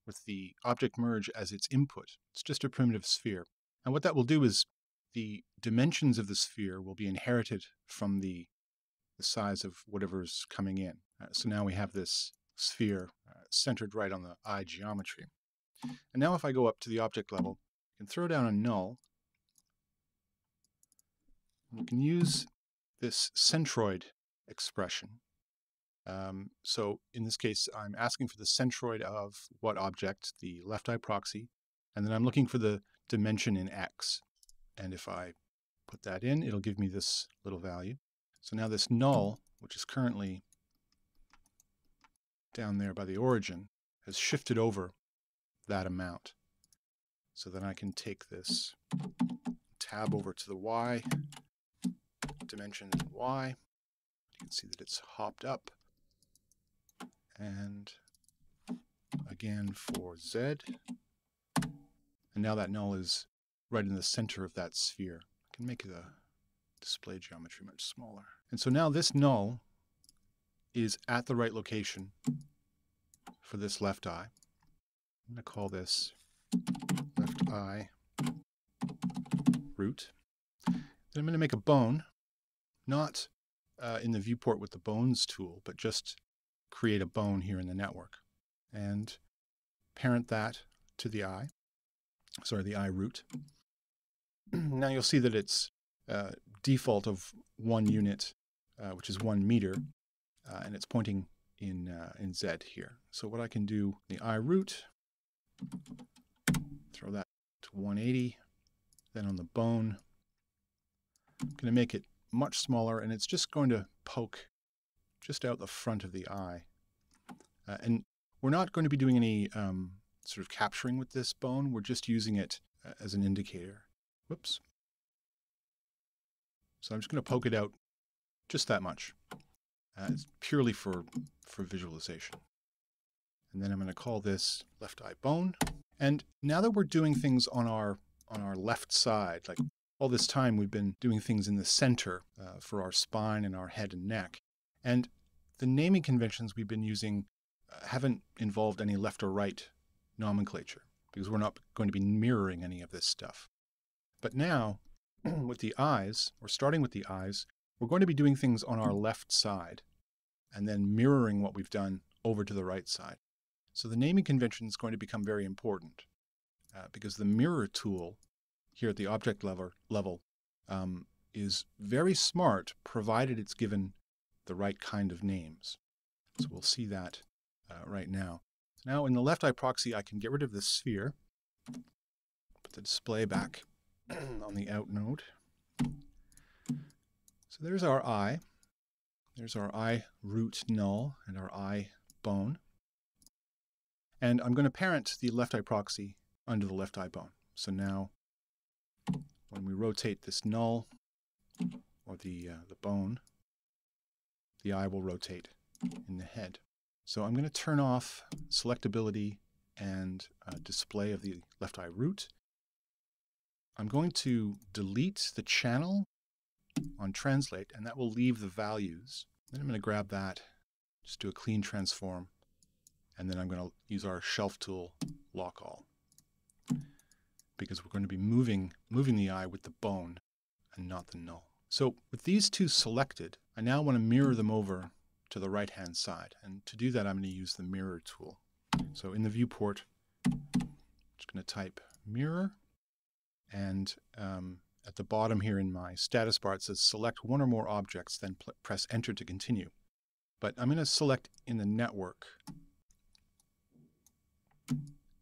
with the object merge as its input. It's just a primitive sphere. And what that will do is the dimensions of the sphere will be inherited from the, the size of whatever's coming in. Uh, so now we have this sphere uh, centered right on the eye geometry. And now if I go up to the object level, I can throw down a null. We can use this centroid expression um, so in this case, I'm asking for the centroid of what object, the left eye proxy, and then I'm looking for the dimension in x. And if I put that in, it'll give me this little value. So now this null, which is currently down there by the origin, has shifted over that amount. So then I can take this tab over to the y, dimension y. You can see that it's hopped up and again for Z. And now that null is right in the center of that sphere. I can make the display geometry much smaller. And so now this null is at the right location for this left eye. I'm going to call this left eye root. Then I'm going to make a bone, not uh, in the viewport with the bones tool, but just create a bone here in the network and parent that to the eye, sorry, the eye root. *clears throat* now you'll see that it's uh, default of one unit, uh, which is one meter, uh, and it's pointing in, uh, in Z here. So what I can do, the eye root, throw that to 180, then on the bone, I'm going to make it much smaller, and it's just going to poke just out the front of the eye. Uh, and we're not going to be doing any um, sort of capturing with this bone. We're just using it uh, as an indicator. Whoops. So I'm just going to poke it out just that much. Uh, it's purely for, for visualization. And then I'm going to call this left eye bone. And now that we're doing things on our on our left side, like all this time we've been doing things in the center uh, for our spine and our head and neck. And the naming conventions we've been using uh, haven't involved any left or right nomenclature because we're not going to be mirroring any of this stuff. But now, *clears throat* with the eyes, or starting with the eyes, we're going to be doing things on our left side and then mirroring what we've done over to the right side. So the naming convention is going to become very important uh, because the mirror tool here at the object level, level um, is very smart provided it's given the right kind of names. So we'll see that uh, right now. Now in the left eye proxy, I can get rid of this sphere, put the display back *clears throat* on the out node. So there's our eye. There's our eye root null and our eye bone. And I'm going to parent the left eye proxy under the left eye bone. So now when we rotate this null or the, uh, the bone, the eye will rotate in the head. So I'm going to turn off selectability and uh, display of the left eye root. I'm going to delete the channel on translate, and that will leave the values. Then I'm going to grab that, just do a clean transform, and then I'm going to use our shelf tool, lock all, because we're going to be moving, moving the eye with the bone and not the null. So with these two selected, I now want to mirror them over to the right-hand side. And to do that, I'm going to use the mirror tool. So in the viewport, I'm just going to type mirror. And um, at the bottom here in my status bar, it says select one or more objects, then press enter to continue. But I'm going to select in the network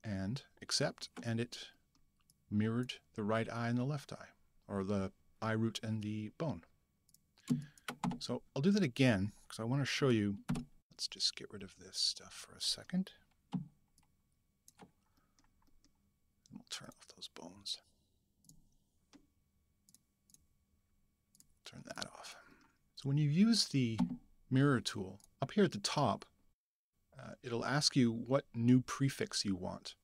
and accept, and it mirrored the right eye and the left eye, or the eye root and the bone. So I'll do that again because I want to show you. Let's just get rid of this stuff for a second. We'll turn off those bones. Turn that off. So when you use the mirror tool, up here at the top, uh, it'll ask you what new prefix you want.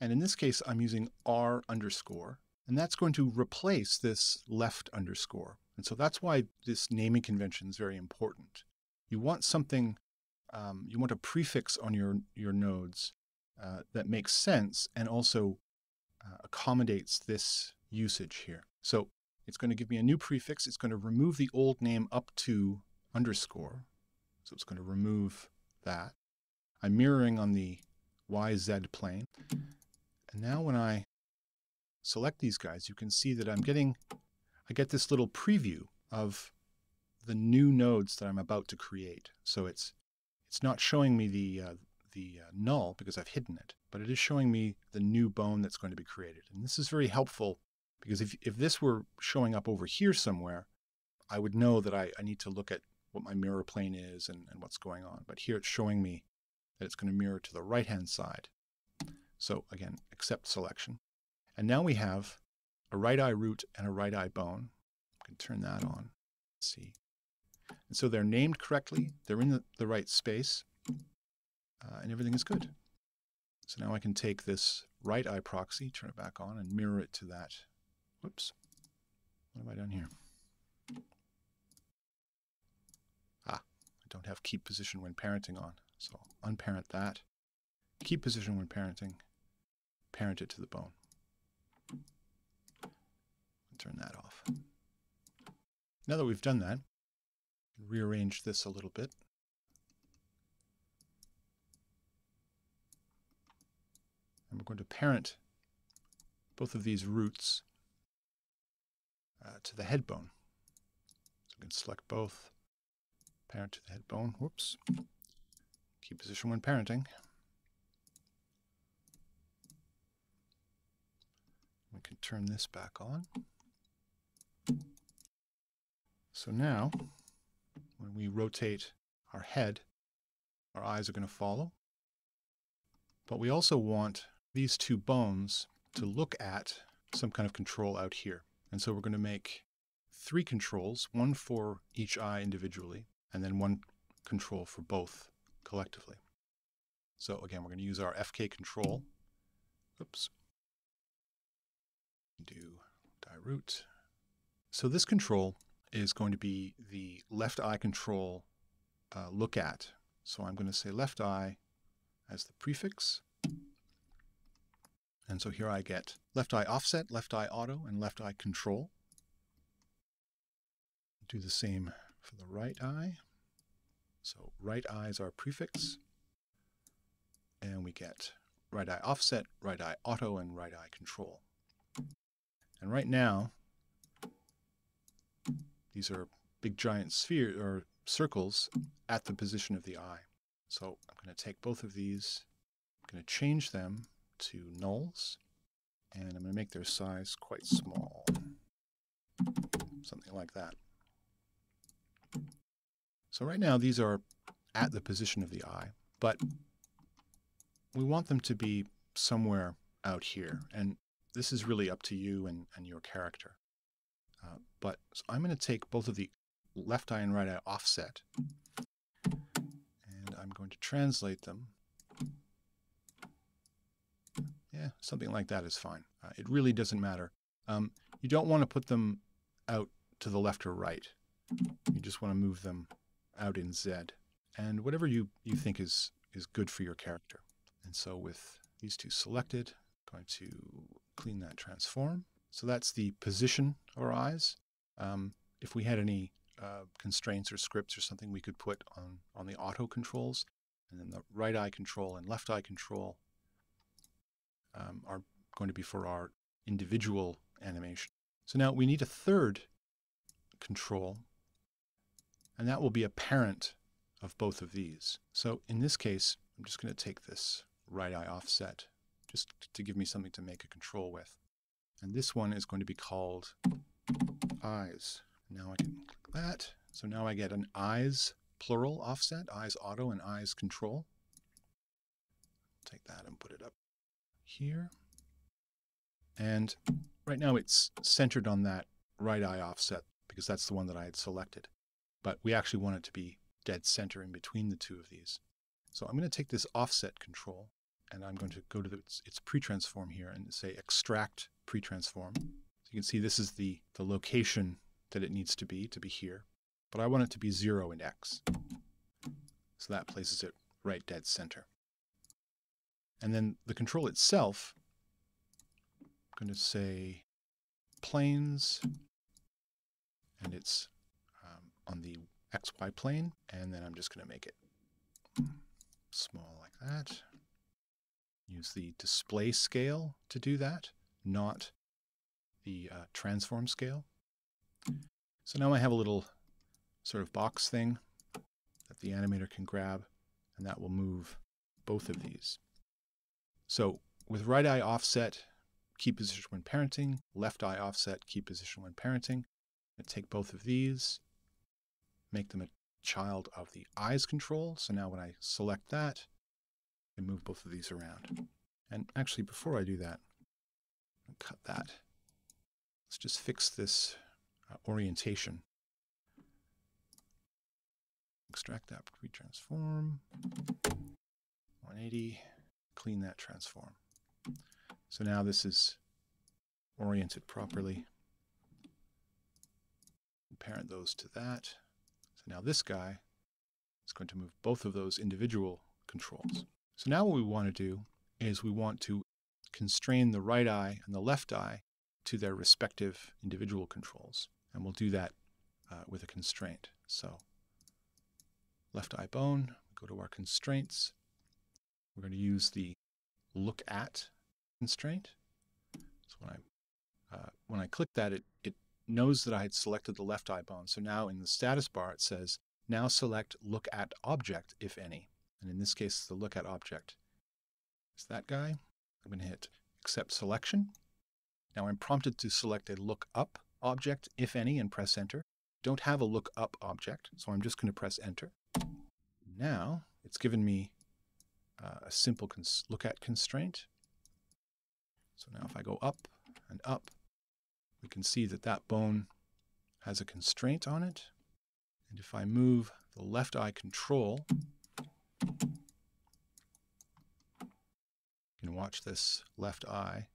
And in this case, I'm using R underscore, and that's going to replace this left underscore. And so that's why this naming convention is very important. You want something, um, you want a prefix on your, your nodes uh, that makes sense and also uh, accommodates this usage here. So it's going to give me a new prefix. It's going to remove the old name up to underscore. So it's going to remove that. I'm mirroring on the YZ plane. And now when I select these guys, you can see that I'm getting, I get this little preview of the new nodes that I'm about to create. So it's it's not showing me the uh, the uh, null because I've hidden it, but it is showing me the new bone that's going to be created. And this is very helpful because if, if this were showing up over here somewhere, I would know that I, I need to look at what my mirror plane is and, and what's going on. But here it's showing me that it's going to mirror to the right-hand side. So again, accept selection. And now we have a right eye root and a right eye bone. I can turn that on. Let's see. And so they're named correctly. They're in the, the right space. Uh, and everything is good. So now I can take this right eye proxy, turn it back on, and mirror it to that Whoops. What have I done here? Ah, I don't have keep position when parenting on. So I'll unparent that. Keep position when parenting. Parent it to the bone. Turn that off. Now that we've done that, rearrange this a little bit. And we're going to parent both of these roots uh, to the head bone. So we can select both, parent to the head bone, whoops, keep position when parenting. We can turn this back on. So now, when we rotate our head, our eyes are going to follow. But we also want these two bones to look at some kind of control out here. And so we're going to make three controls, one for each eye individually, and then one control for both collectively. So again, we're going to use our FK control. Oops. Do die root. So this control is going to be the left eye control uh, look at. So I'm going to say left eye as the prefix. And so here I get left eye offset, left eye auto, and left eye control. Do the same for the right eye. So right eye is our prefix. And we get right eye offset, right eye auto, and right eye control. And right now, these are big giant sphere or circles at the position of the eye. So I'm going to take both of these, I'm going to change them to nulls, and I'm going to make their size quite small, something like that. So right now these are at the position of the eye, but we want them to be somewhere out here, and this is really up to you and, and your character. Uh, but so I'm going to take both of the left eye and right eye offset, and I'm going to translate them yeah, something like that is fine. Uh, it really doesn't matter. Um, you don't want to put them out to the left or right. You just want to move them out in Z. And whatever you, you think is, is good for your character. And so with these two selected, I'm going to clean that transform. So that's the position of our eyes. Um, if we had any uh, constraints or scripts or something we could put on, on the auto controls, and then the right eye control and left eye control um, are going to be for our individual animation. So now we need a third control, and that will be a parent of both of these. So in this case, I'm just going to take this right eye offset just to give me something to make a control with. And this one is going to be called eyes. Now I can click that. So now I get an eyes plural offset, eyes auto and eyes control. Take that and put it up here. And right now it's centered on that right eye offset because that's the one that I had selected. But we actually want it to be dead center in between the two of these. So I'm going to take this offset control and I'm going to go to the, its, its pre-transform here and say extract pre-transform. So you can see this is the, the location that it needs to be, to be here. But I want it to be 0 in x. So that places it right dead center. And then the control itself, I'm going to say planes, and it's on the xy plane, and then I'm just going to make it small like that. Use the display scale to do that, not the uh, transform scale. So now I have a little sort of box thing that the animator can grab, and that will move both of these. So with right eye offset, keep position when parenting, left eye offset, keep position when parenting. And take both of these, make them a child of the eyes control. So now when I select that, I move both of these around. And actually, before I do that, I'll cut that. Let's just fix this uh, orientation. Extract that, retransform, 180, clean that transform. So now this is oriented properly. Parent those to that. So now this guy is going to move both of those individual controls. So now what we want to do is we want to constrain the right eye and the left eye to their respective individual controls. And we'll do that uh, with a constraint. So left eye bone, go to our constraints. We're going to use the look at constraint. So when I, uh, when I click that, it, it knows that I had selected the left eye bone. So now in the status bar, it says, now select look at object, if any. And in this case, the look at object is that guy. I'm going to hit accept selection. Now I'm prompted to select a look up object, if any, and press enter. Don't have a look up object, so I'm just going to press enter. Now it's given me uh, a simple look at constraint. So now if I go up and up, we can see that that bone has a constraint on it. And if I move the left eye control, you can watch this left eye.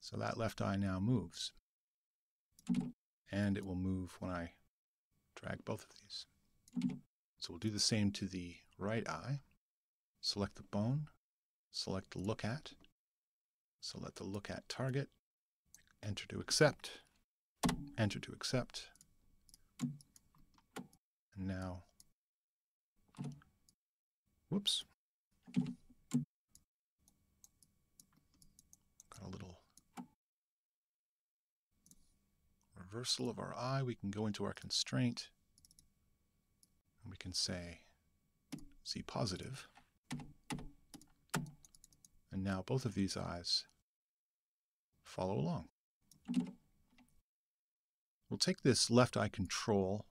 So that left eye now moves. And it will move when I drag both of these. So we'll do the same to the right eye. Select the bone, select the look at, select the look at target, enter to accept, enter to accept. And now, whoops, got a little reversal of our eye. We can go into our constraint and we can say Z positive. And now both of these eyes follow along. We'll take this left eye control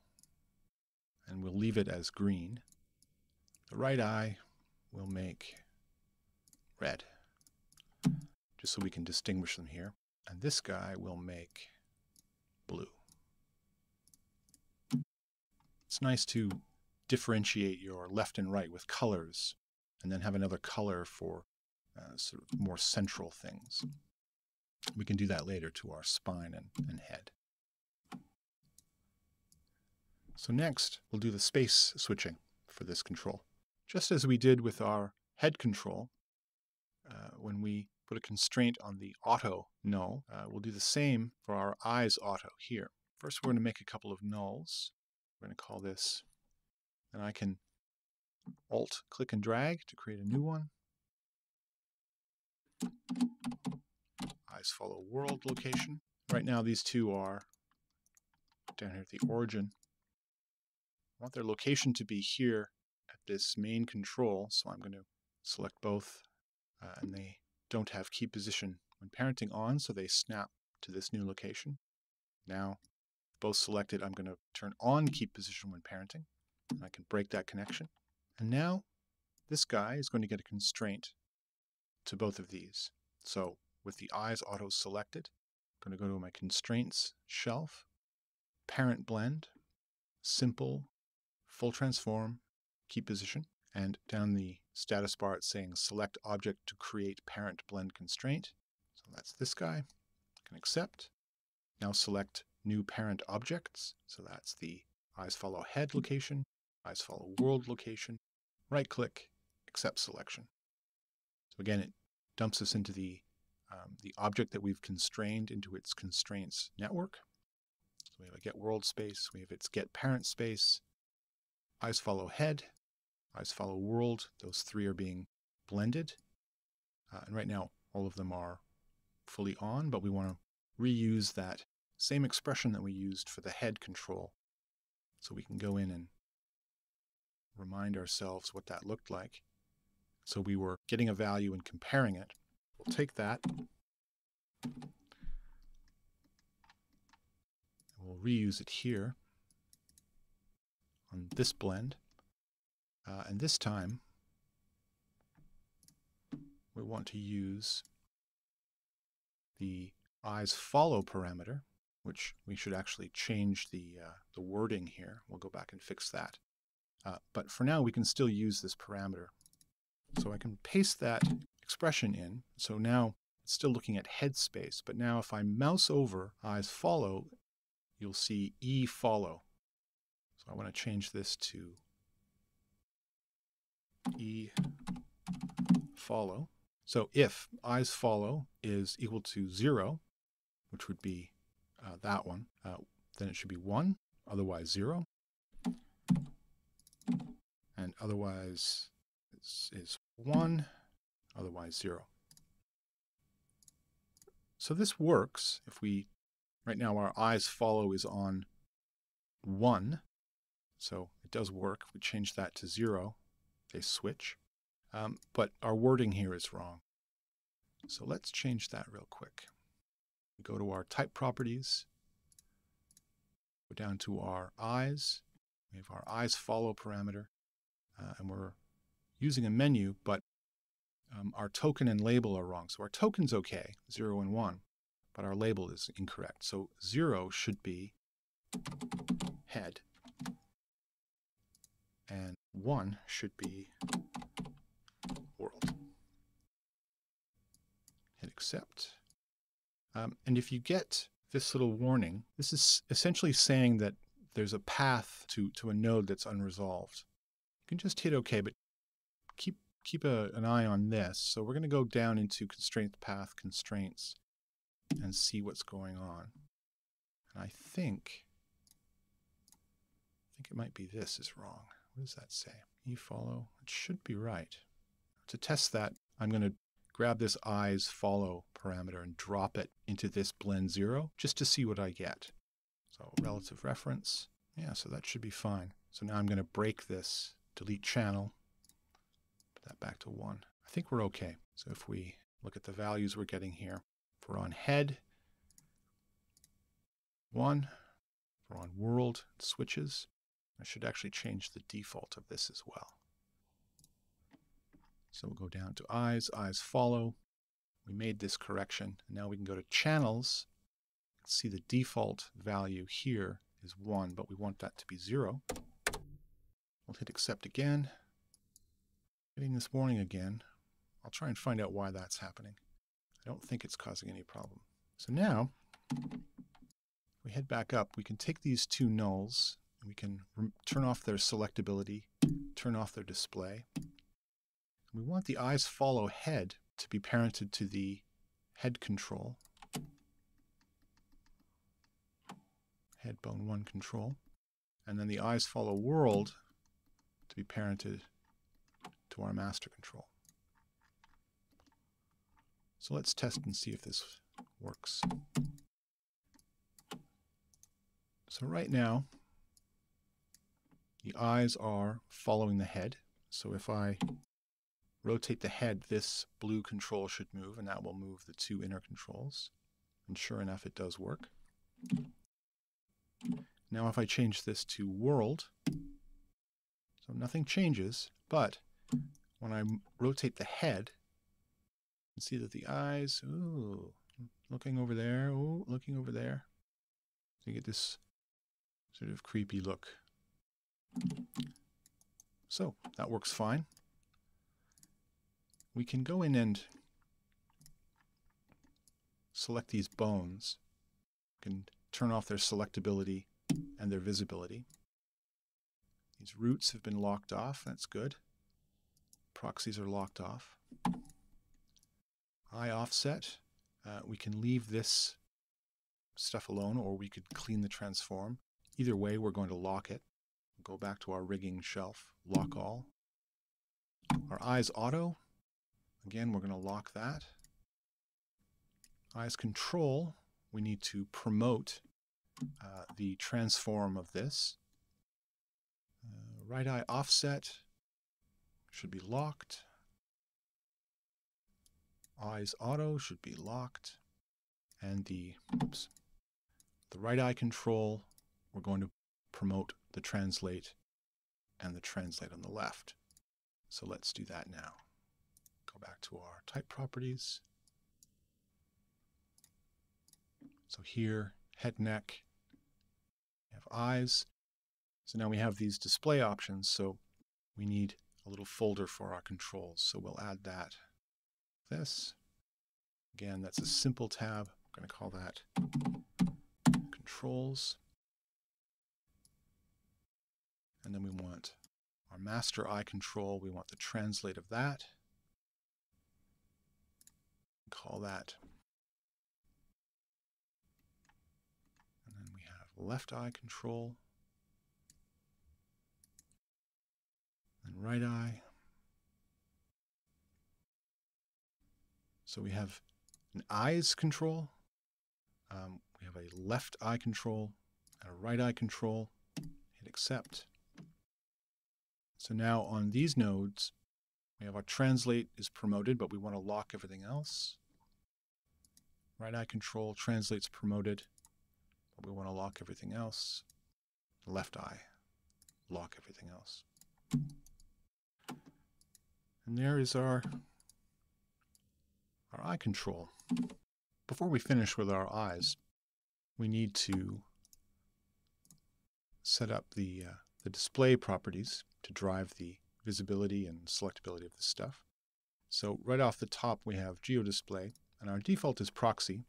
and we'll leave it as green. The right eye we'll make red, just so we can distinguish them here. And this guy will make blue. It's nice to differentiate your left and right with colors and then have another color for uh, sort of more central things. We can do that later to our spine and, and head. So next, we'll do the space switching for this control. Just as we did with our head control, uh, when we put a constraint on the auto null, uh, we'll do the same for our eyes auto here. First, we're going to make a couple of nulls. We're going to call this, and I can alt click and drag to create a new one. Eyes follow world location. Right now these two are down here at the origin. I want their location to be here at this main control, so I'm going to select both, uh, and they don't have keep position when parenting on, so they snap to this new location. Now, both selected, I'm going to turn on keep position when parenting, and I can break that connection. And now, this guy is going to get a constraint to both of these. So with the eyes auto selected. I'm going to go to my constraints shelf, parent blend, simple, full transform, key position, and down the status bar it's saying select object to create parent blend constraint. So that's this guy. I can accept. Now select new parent objects. So that's the eyes follow head location, eyes follow world location, right click, accept selection. So again, it dumps us into the, um, the object that we've constrained into its constraints network. So we have a get world space, we have its get parent space, eyes follow head, eyes follow world. Those three are being blended. Uh, and right now, all of them are fully on, but we want to reuse that same expression that we used for the head control. So we can go in and remind ourselves what that looked like. So we were getting a value and comparing it. We'll take that. We'll reuse it here on this blend. Uh, and this time, we want to use the eyes follow parameter, which we should actually change the, uh, the wording here. We'll go back and fix that. Uh, but for now, we can still use this parameter. So I can paste that expression in. So now it's still looking at head space, but now if I mouse over eyes follow, you'll see E follow. So I want to change this to E follow. So if eyes follow is equal to zero, which would be uh, that one, uh, then it should be one, otherwise zero. And otherwise is, is one, otherwise zero. So this works if we, right now our eyes follow is on one. So it does work. If we change that to zero, they switch. Um, but our wording here is wrong. So let's change that real quick. We go to our type properties, go down to our eyes. We have our eyes follow parameter, uh, and we're using a menu, but um, our token and label are wrong. So our token's okay, 0 and 1, but our label is incorrect. So 0 should be head, and 1 should be world. Hit accept. Um, and if you get this little warning, this is essentially saying that there's a path to, to a node that's unresolved. You can just hit OK, but keep keep a, an eye on this. So we're going to go down into constraint path constraints and see what's going on. And I think, I think it might be this is wrong. What does that say? E follow. It should be right. To test that, I'm going to grab this eyes follow parameter and drop it into this blend zero just to see what I get. So relative reference. Yeah, so that should be fine. So now I'm going to break this delete channel that back to 1. I think we're okay. So if we look at the values we're getting here, if we're on head, 1. If we're on world, switches. I should actually change the default of this as well. So we'll go down to eyes, eyes follow. We made this correction. And now we can go to channels. See the default value here is 1, but we want that to be 0. We'll hit accept again. Getting this warning again. I'll try and find out why that's happening. I don't think it's causing any problem. So now, we head back up. We can take these two nulls and we can turn off their selectability, turn off their display. We want the eyes follow head to be parented to the head control, head bone 1 control, and then the eyes follow world to be parented to our master control. So let's test and see if this works. So right now, the eyes are following the head. So if I rotate the head, this blue control should move, and that will move the two inner controls. And sure enough, it does work. Now if I change this to world, so nothing changes, but when I rotate the head, you can see that the eyes, ooh, looking over there, ooh, looking over there. You get this sort of creepy look. So that works fine. We can go in and select these bones. We can turn off their selectability and their visibility. These roots have been locked off. That's good. Proxies are locked off. Eye offset. Uh, we can leave this stuff alone or we could clean the transform. Either way, we're going to lock it. Go back to our rigging shelf, lock all. Our eyes auto. Again, we're going to lock that. Eyes control, we need to promote uh, the transform of this. Uh, right eye offset should be locked. Eyes auto should be locked. And the, oops, the right eye control, we're going to promote the translate and the translate on the left. So let's do that now. Go back to our type properties. So here, head, neck, we have eyes. So now we have these display options. So we need a little folder for our controls. So we'll add that. This. Again, that's a simple tab. I'm going to call that controls. And then we want our master eye control. We want the translate of that. Call that. And then we have left eye control. And right eye. So we have an eyes control. Um, we have a left eye control and a right eye control. Hit accept. So now on these nodes, we have our translate is promoted, but we want to lock everything else. Right eye control, translates promoted, but we want to lock everything else. Left eye, lock everything else. And there is our, our eye control. Before we finish with our eyes, we need to set up the, uh, the display properties to drive the visibility and selectability of the stuff. So right off the top, we have GeoDisplay, and our default is proxy.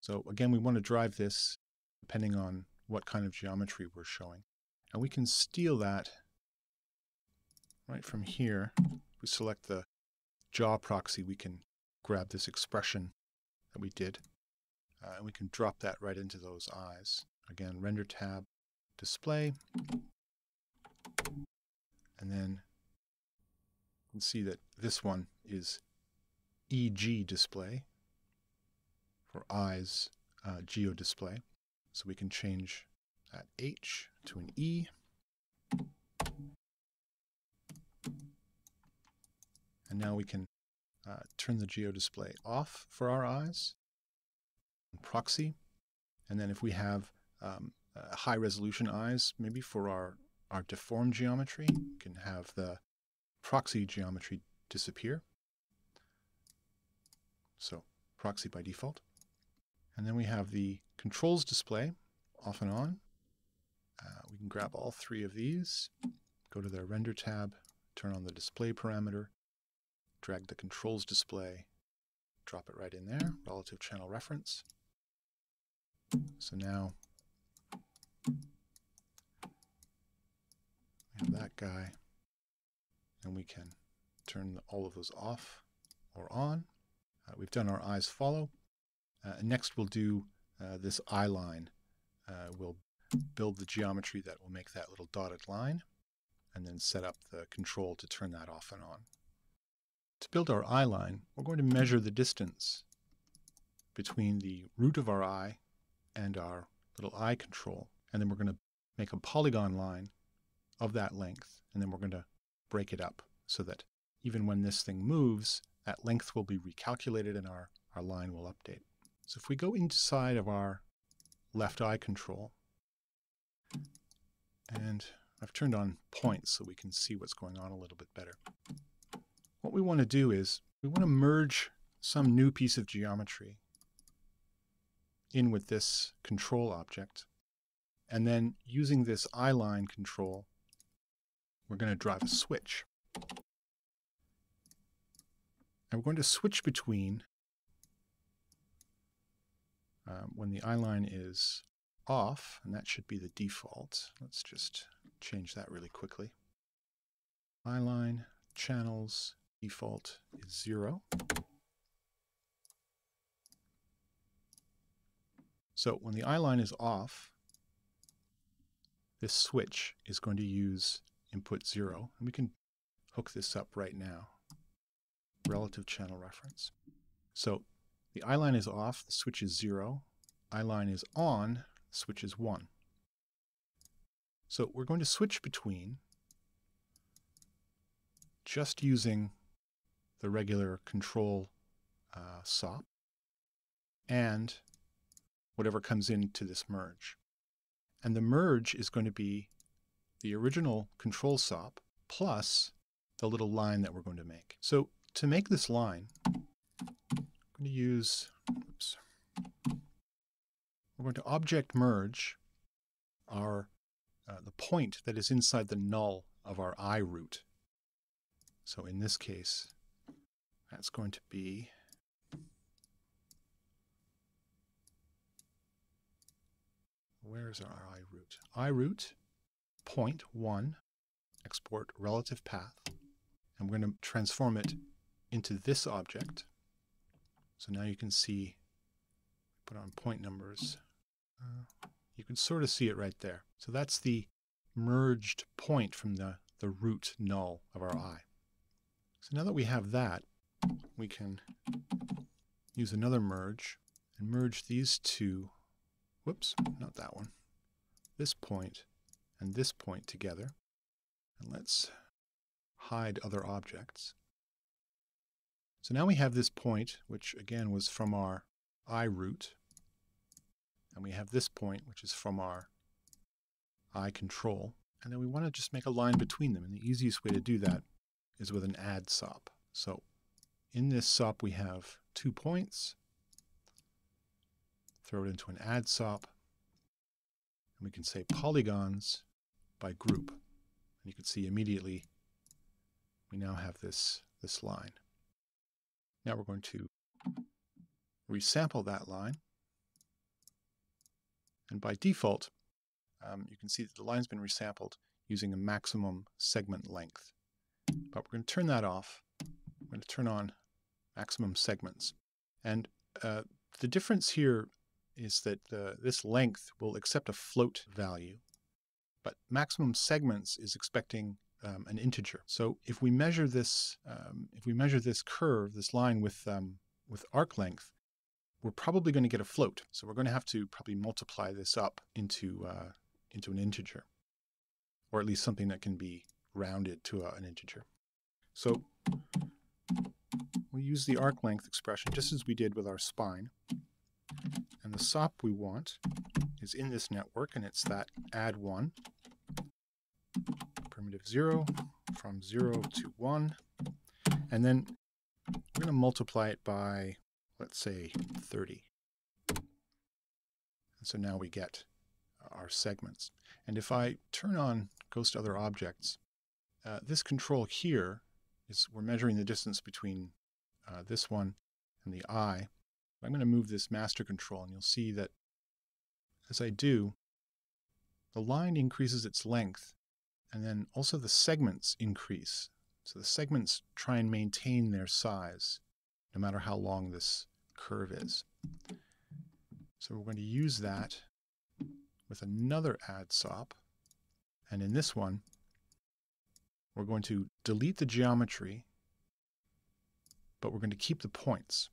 So again, we want to drive this depending on what kind of geometry we're showing. And we can steal that right from here. We select the jaw proxy, we can grab this expression that we did, uh, and we can drop that right into those eyes. Again, render tab, display, and then you can see that this one is EG display for eyes uh, geo display. So we can change that H to an E. And now we can uh, turn the geo display off for our eyes, proxy. And then if we have um, uh, high resolution eyes, maybe for our our deformed geometry, we can have the proxy geometry disappear. So proxy by default. And then we have the controls display off and on. Uh, we can grab all three of these, go to the render tab, turn on the display parameter, drag the controls display, drop it right in there, relative channel reference. So now we have that guy. And we can turn all of those off or on. Uh, we've done our eyes follow. Uh, next we'll do uh, this eye line. Uh, we'll build the geometry that will make that little dotted line and then set up the control to turn that off and on. To build our eye line, we're going to measure the distance between the root of our eye and our little eye control. And then we're going to make a polygon line of that length. And then we're going to break it up so that even when this thing moves, that length will be recalculated and our, our line will update. So if we go inside of our left eye control, and I've turned on points so we can see what's going on a little bit better. What we want to do is we want to merge some new piece of geometry in with this control object. And then using this eyeline control, we're going to drive a switch. And we're going to switch between um, when the eyeline is off, and that should be the default. Let's just change that really quickly. Eyeline, channels, default is zero. So when the eyeline is off, this switch is going to use input 0. And we can hook this up right now. Relative channel reference. So the eyeline is off, the switch is 0. Eyeline is on, switch is 1. So we're going to switch between just using the regular control uh, SOP and whatever comes into this merge. And the merge is going to be the original control SOP plus the little line that we're going to make. So to make this line, I'm going to use, oops, we're going to object merge our uh, the point that is inside the null of our eye root. So in this case, that's going to be Where's our eye root? eye root point one, export relative path. and we're going to transform it into this object. So now you can see, put on point numbers. Uh, you can sort of see it right there. So that's the merged point from the, the root null of our i. So now that we have that, we can use another merge and merge these two whoops, not that one, this point and this point together. And let's hide other objects. So now we have this point, which again was from our eye root, and we have this point, which is from our i control, and then we want to just make a line between them, and the easiest way to do that is with an add SOP. So in this SOP we have two points, throw it into an add SOP, and we can say polygons by group. And you can see immediately we now have this, this line. Now we're going to resample that line. And by default, um, you can see that the line's been resampled using a maximum segment length. But we're going to turn that off. We're going to turn on maximum segments. And uh, the difference here is that the, this length will accept a float value, but maximum segments is expecting um, an integer. So if we measure this, um, if we measure this curve, this line with um, with arc length, we're probably going to get a float. So we're going to have to probably multiply this up into uh, into an integer, or at least something that can be rounded to a, an integer. So we use the arc length expression just as we did with our spine. And the SOP we want is in this network, and it's that add 1, primitive 0, from 0 to 1. And then we're going to multiply it by, let's say, 30. And so now we get our segments. And if I turn on Ghost Other Objects, uh, this control here is we're measuring the distance between uh, this one and the eye. I'm going to move this master control and you'll see that as I do, the line increases its length and then also the segments increase. So the segments try and maintain their size no matter how long this curve is. So we're going to use that with another add SOP. And in this one, we're going to delete the geometry, but we're going to keep the points.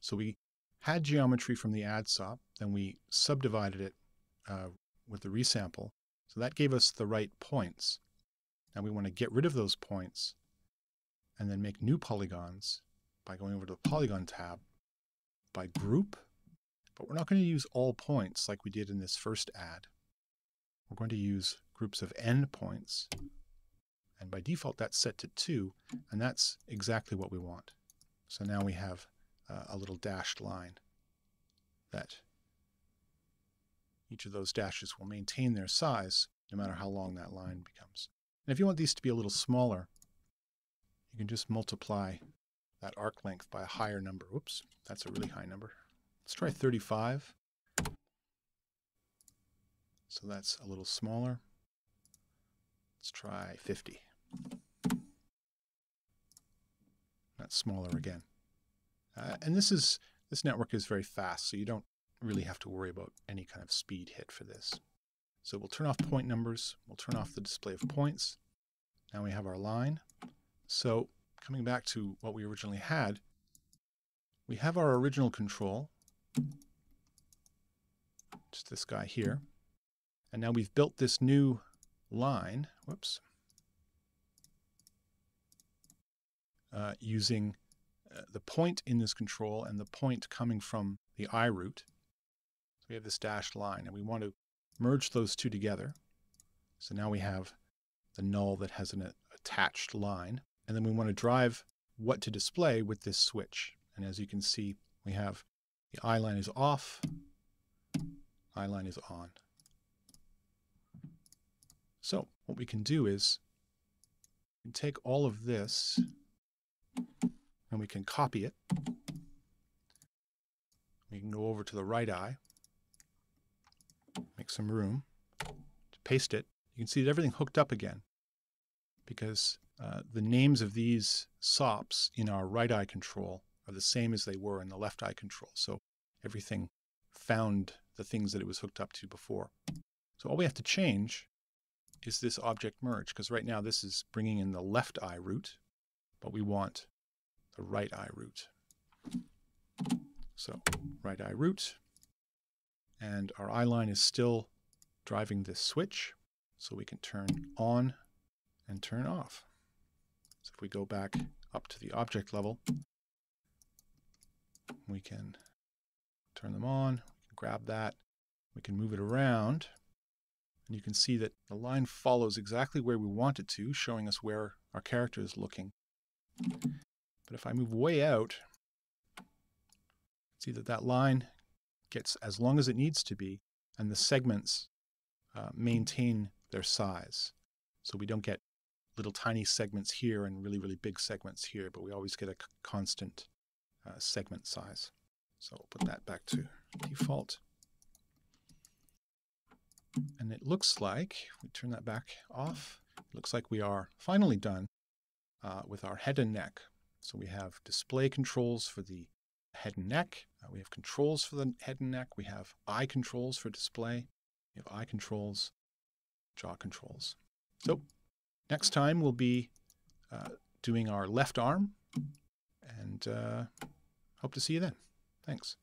So we had geometry from the add SOP, then we subdivided it uh, with the resample. So that gave us the right points. Now we want to get rid of those points and then make new polygons by going over to the polygon tab by group. But we're not going to use all points like we did in this first add. We're going to use groups of n points. And by default, that's set to 2, and that's exactly what we want. So now we have uh, a little dashed line that each of those dashes will maintain their size no matter how long that line becomes. And if you want these to be a little smaller, you can just multiply that arc length by a higher number. Oops, that's a really high number. Let's try 35. So that's a little smaller. Let's try 50. That's smaller again. Uh, and this is this network is very fast, so you don't really have to worry about any kind of speed hit for this. So we'll turn off point numbers. We'll turn off the display of points. Now we have our line. So coming back to what we originally had, we have our original control, just this guy here. And now we've built this new line, whoops, uh, using uh, the point in this control and the point coming from the eye root. So we have this dashed line, and we want to merge those two together. So now we have the null that has an attached line. And then we want to drive what to display with this switch. And as you can see, we have the eye line is off, eye line is on. So what we can do is we can take all of this and we can copy it. We can go over to the right eye, make some room paste it. You can see that everything hooked up again because uh, the names of these SOPs in our right eye control are the same as they were in the left eye control. So everything found the things that it was hooked up to before. So all we have to change is this object merge, because right now this is bringing in the left eye root, but we want the right eye root. So right eye root, and our eye line is still driving this switch, so we can turn on and turn off. So if we go back up to the object level, we can turn them on, grab that, we can move it around, and you can see that the line follows exactly where we want it to, showing us where our character is looking. But if I move way out, see that that line gets as long as it needs to be, and the segments uh, maintain their size. So we don't get little tiny segments here and really, really big segments here, but we always get a constant uh, segment size. So we'll put that back to default. And it looks like, we turn that back off, it looks like we are finally done uh, with our head and neck. So we have display controls for the head and neck. Uh, we have controls for the head and neck. We have eye controls for display. We have eye controls, jaw controls. So Next time we'll be uh, doing our left arm and uh, hope to see you then. Thanks.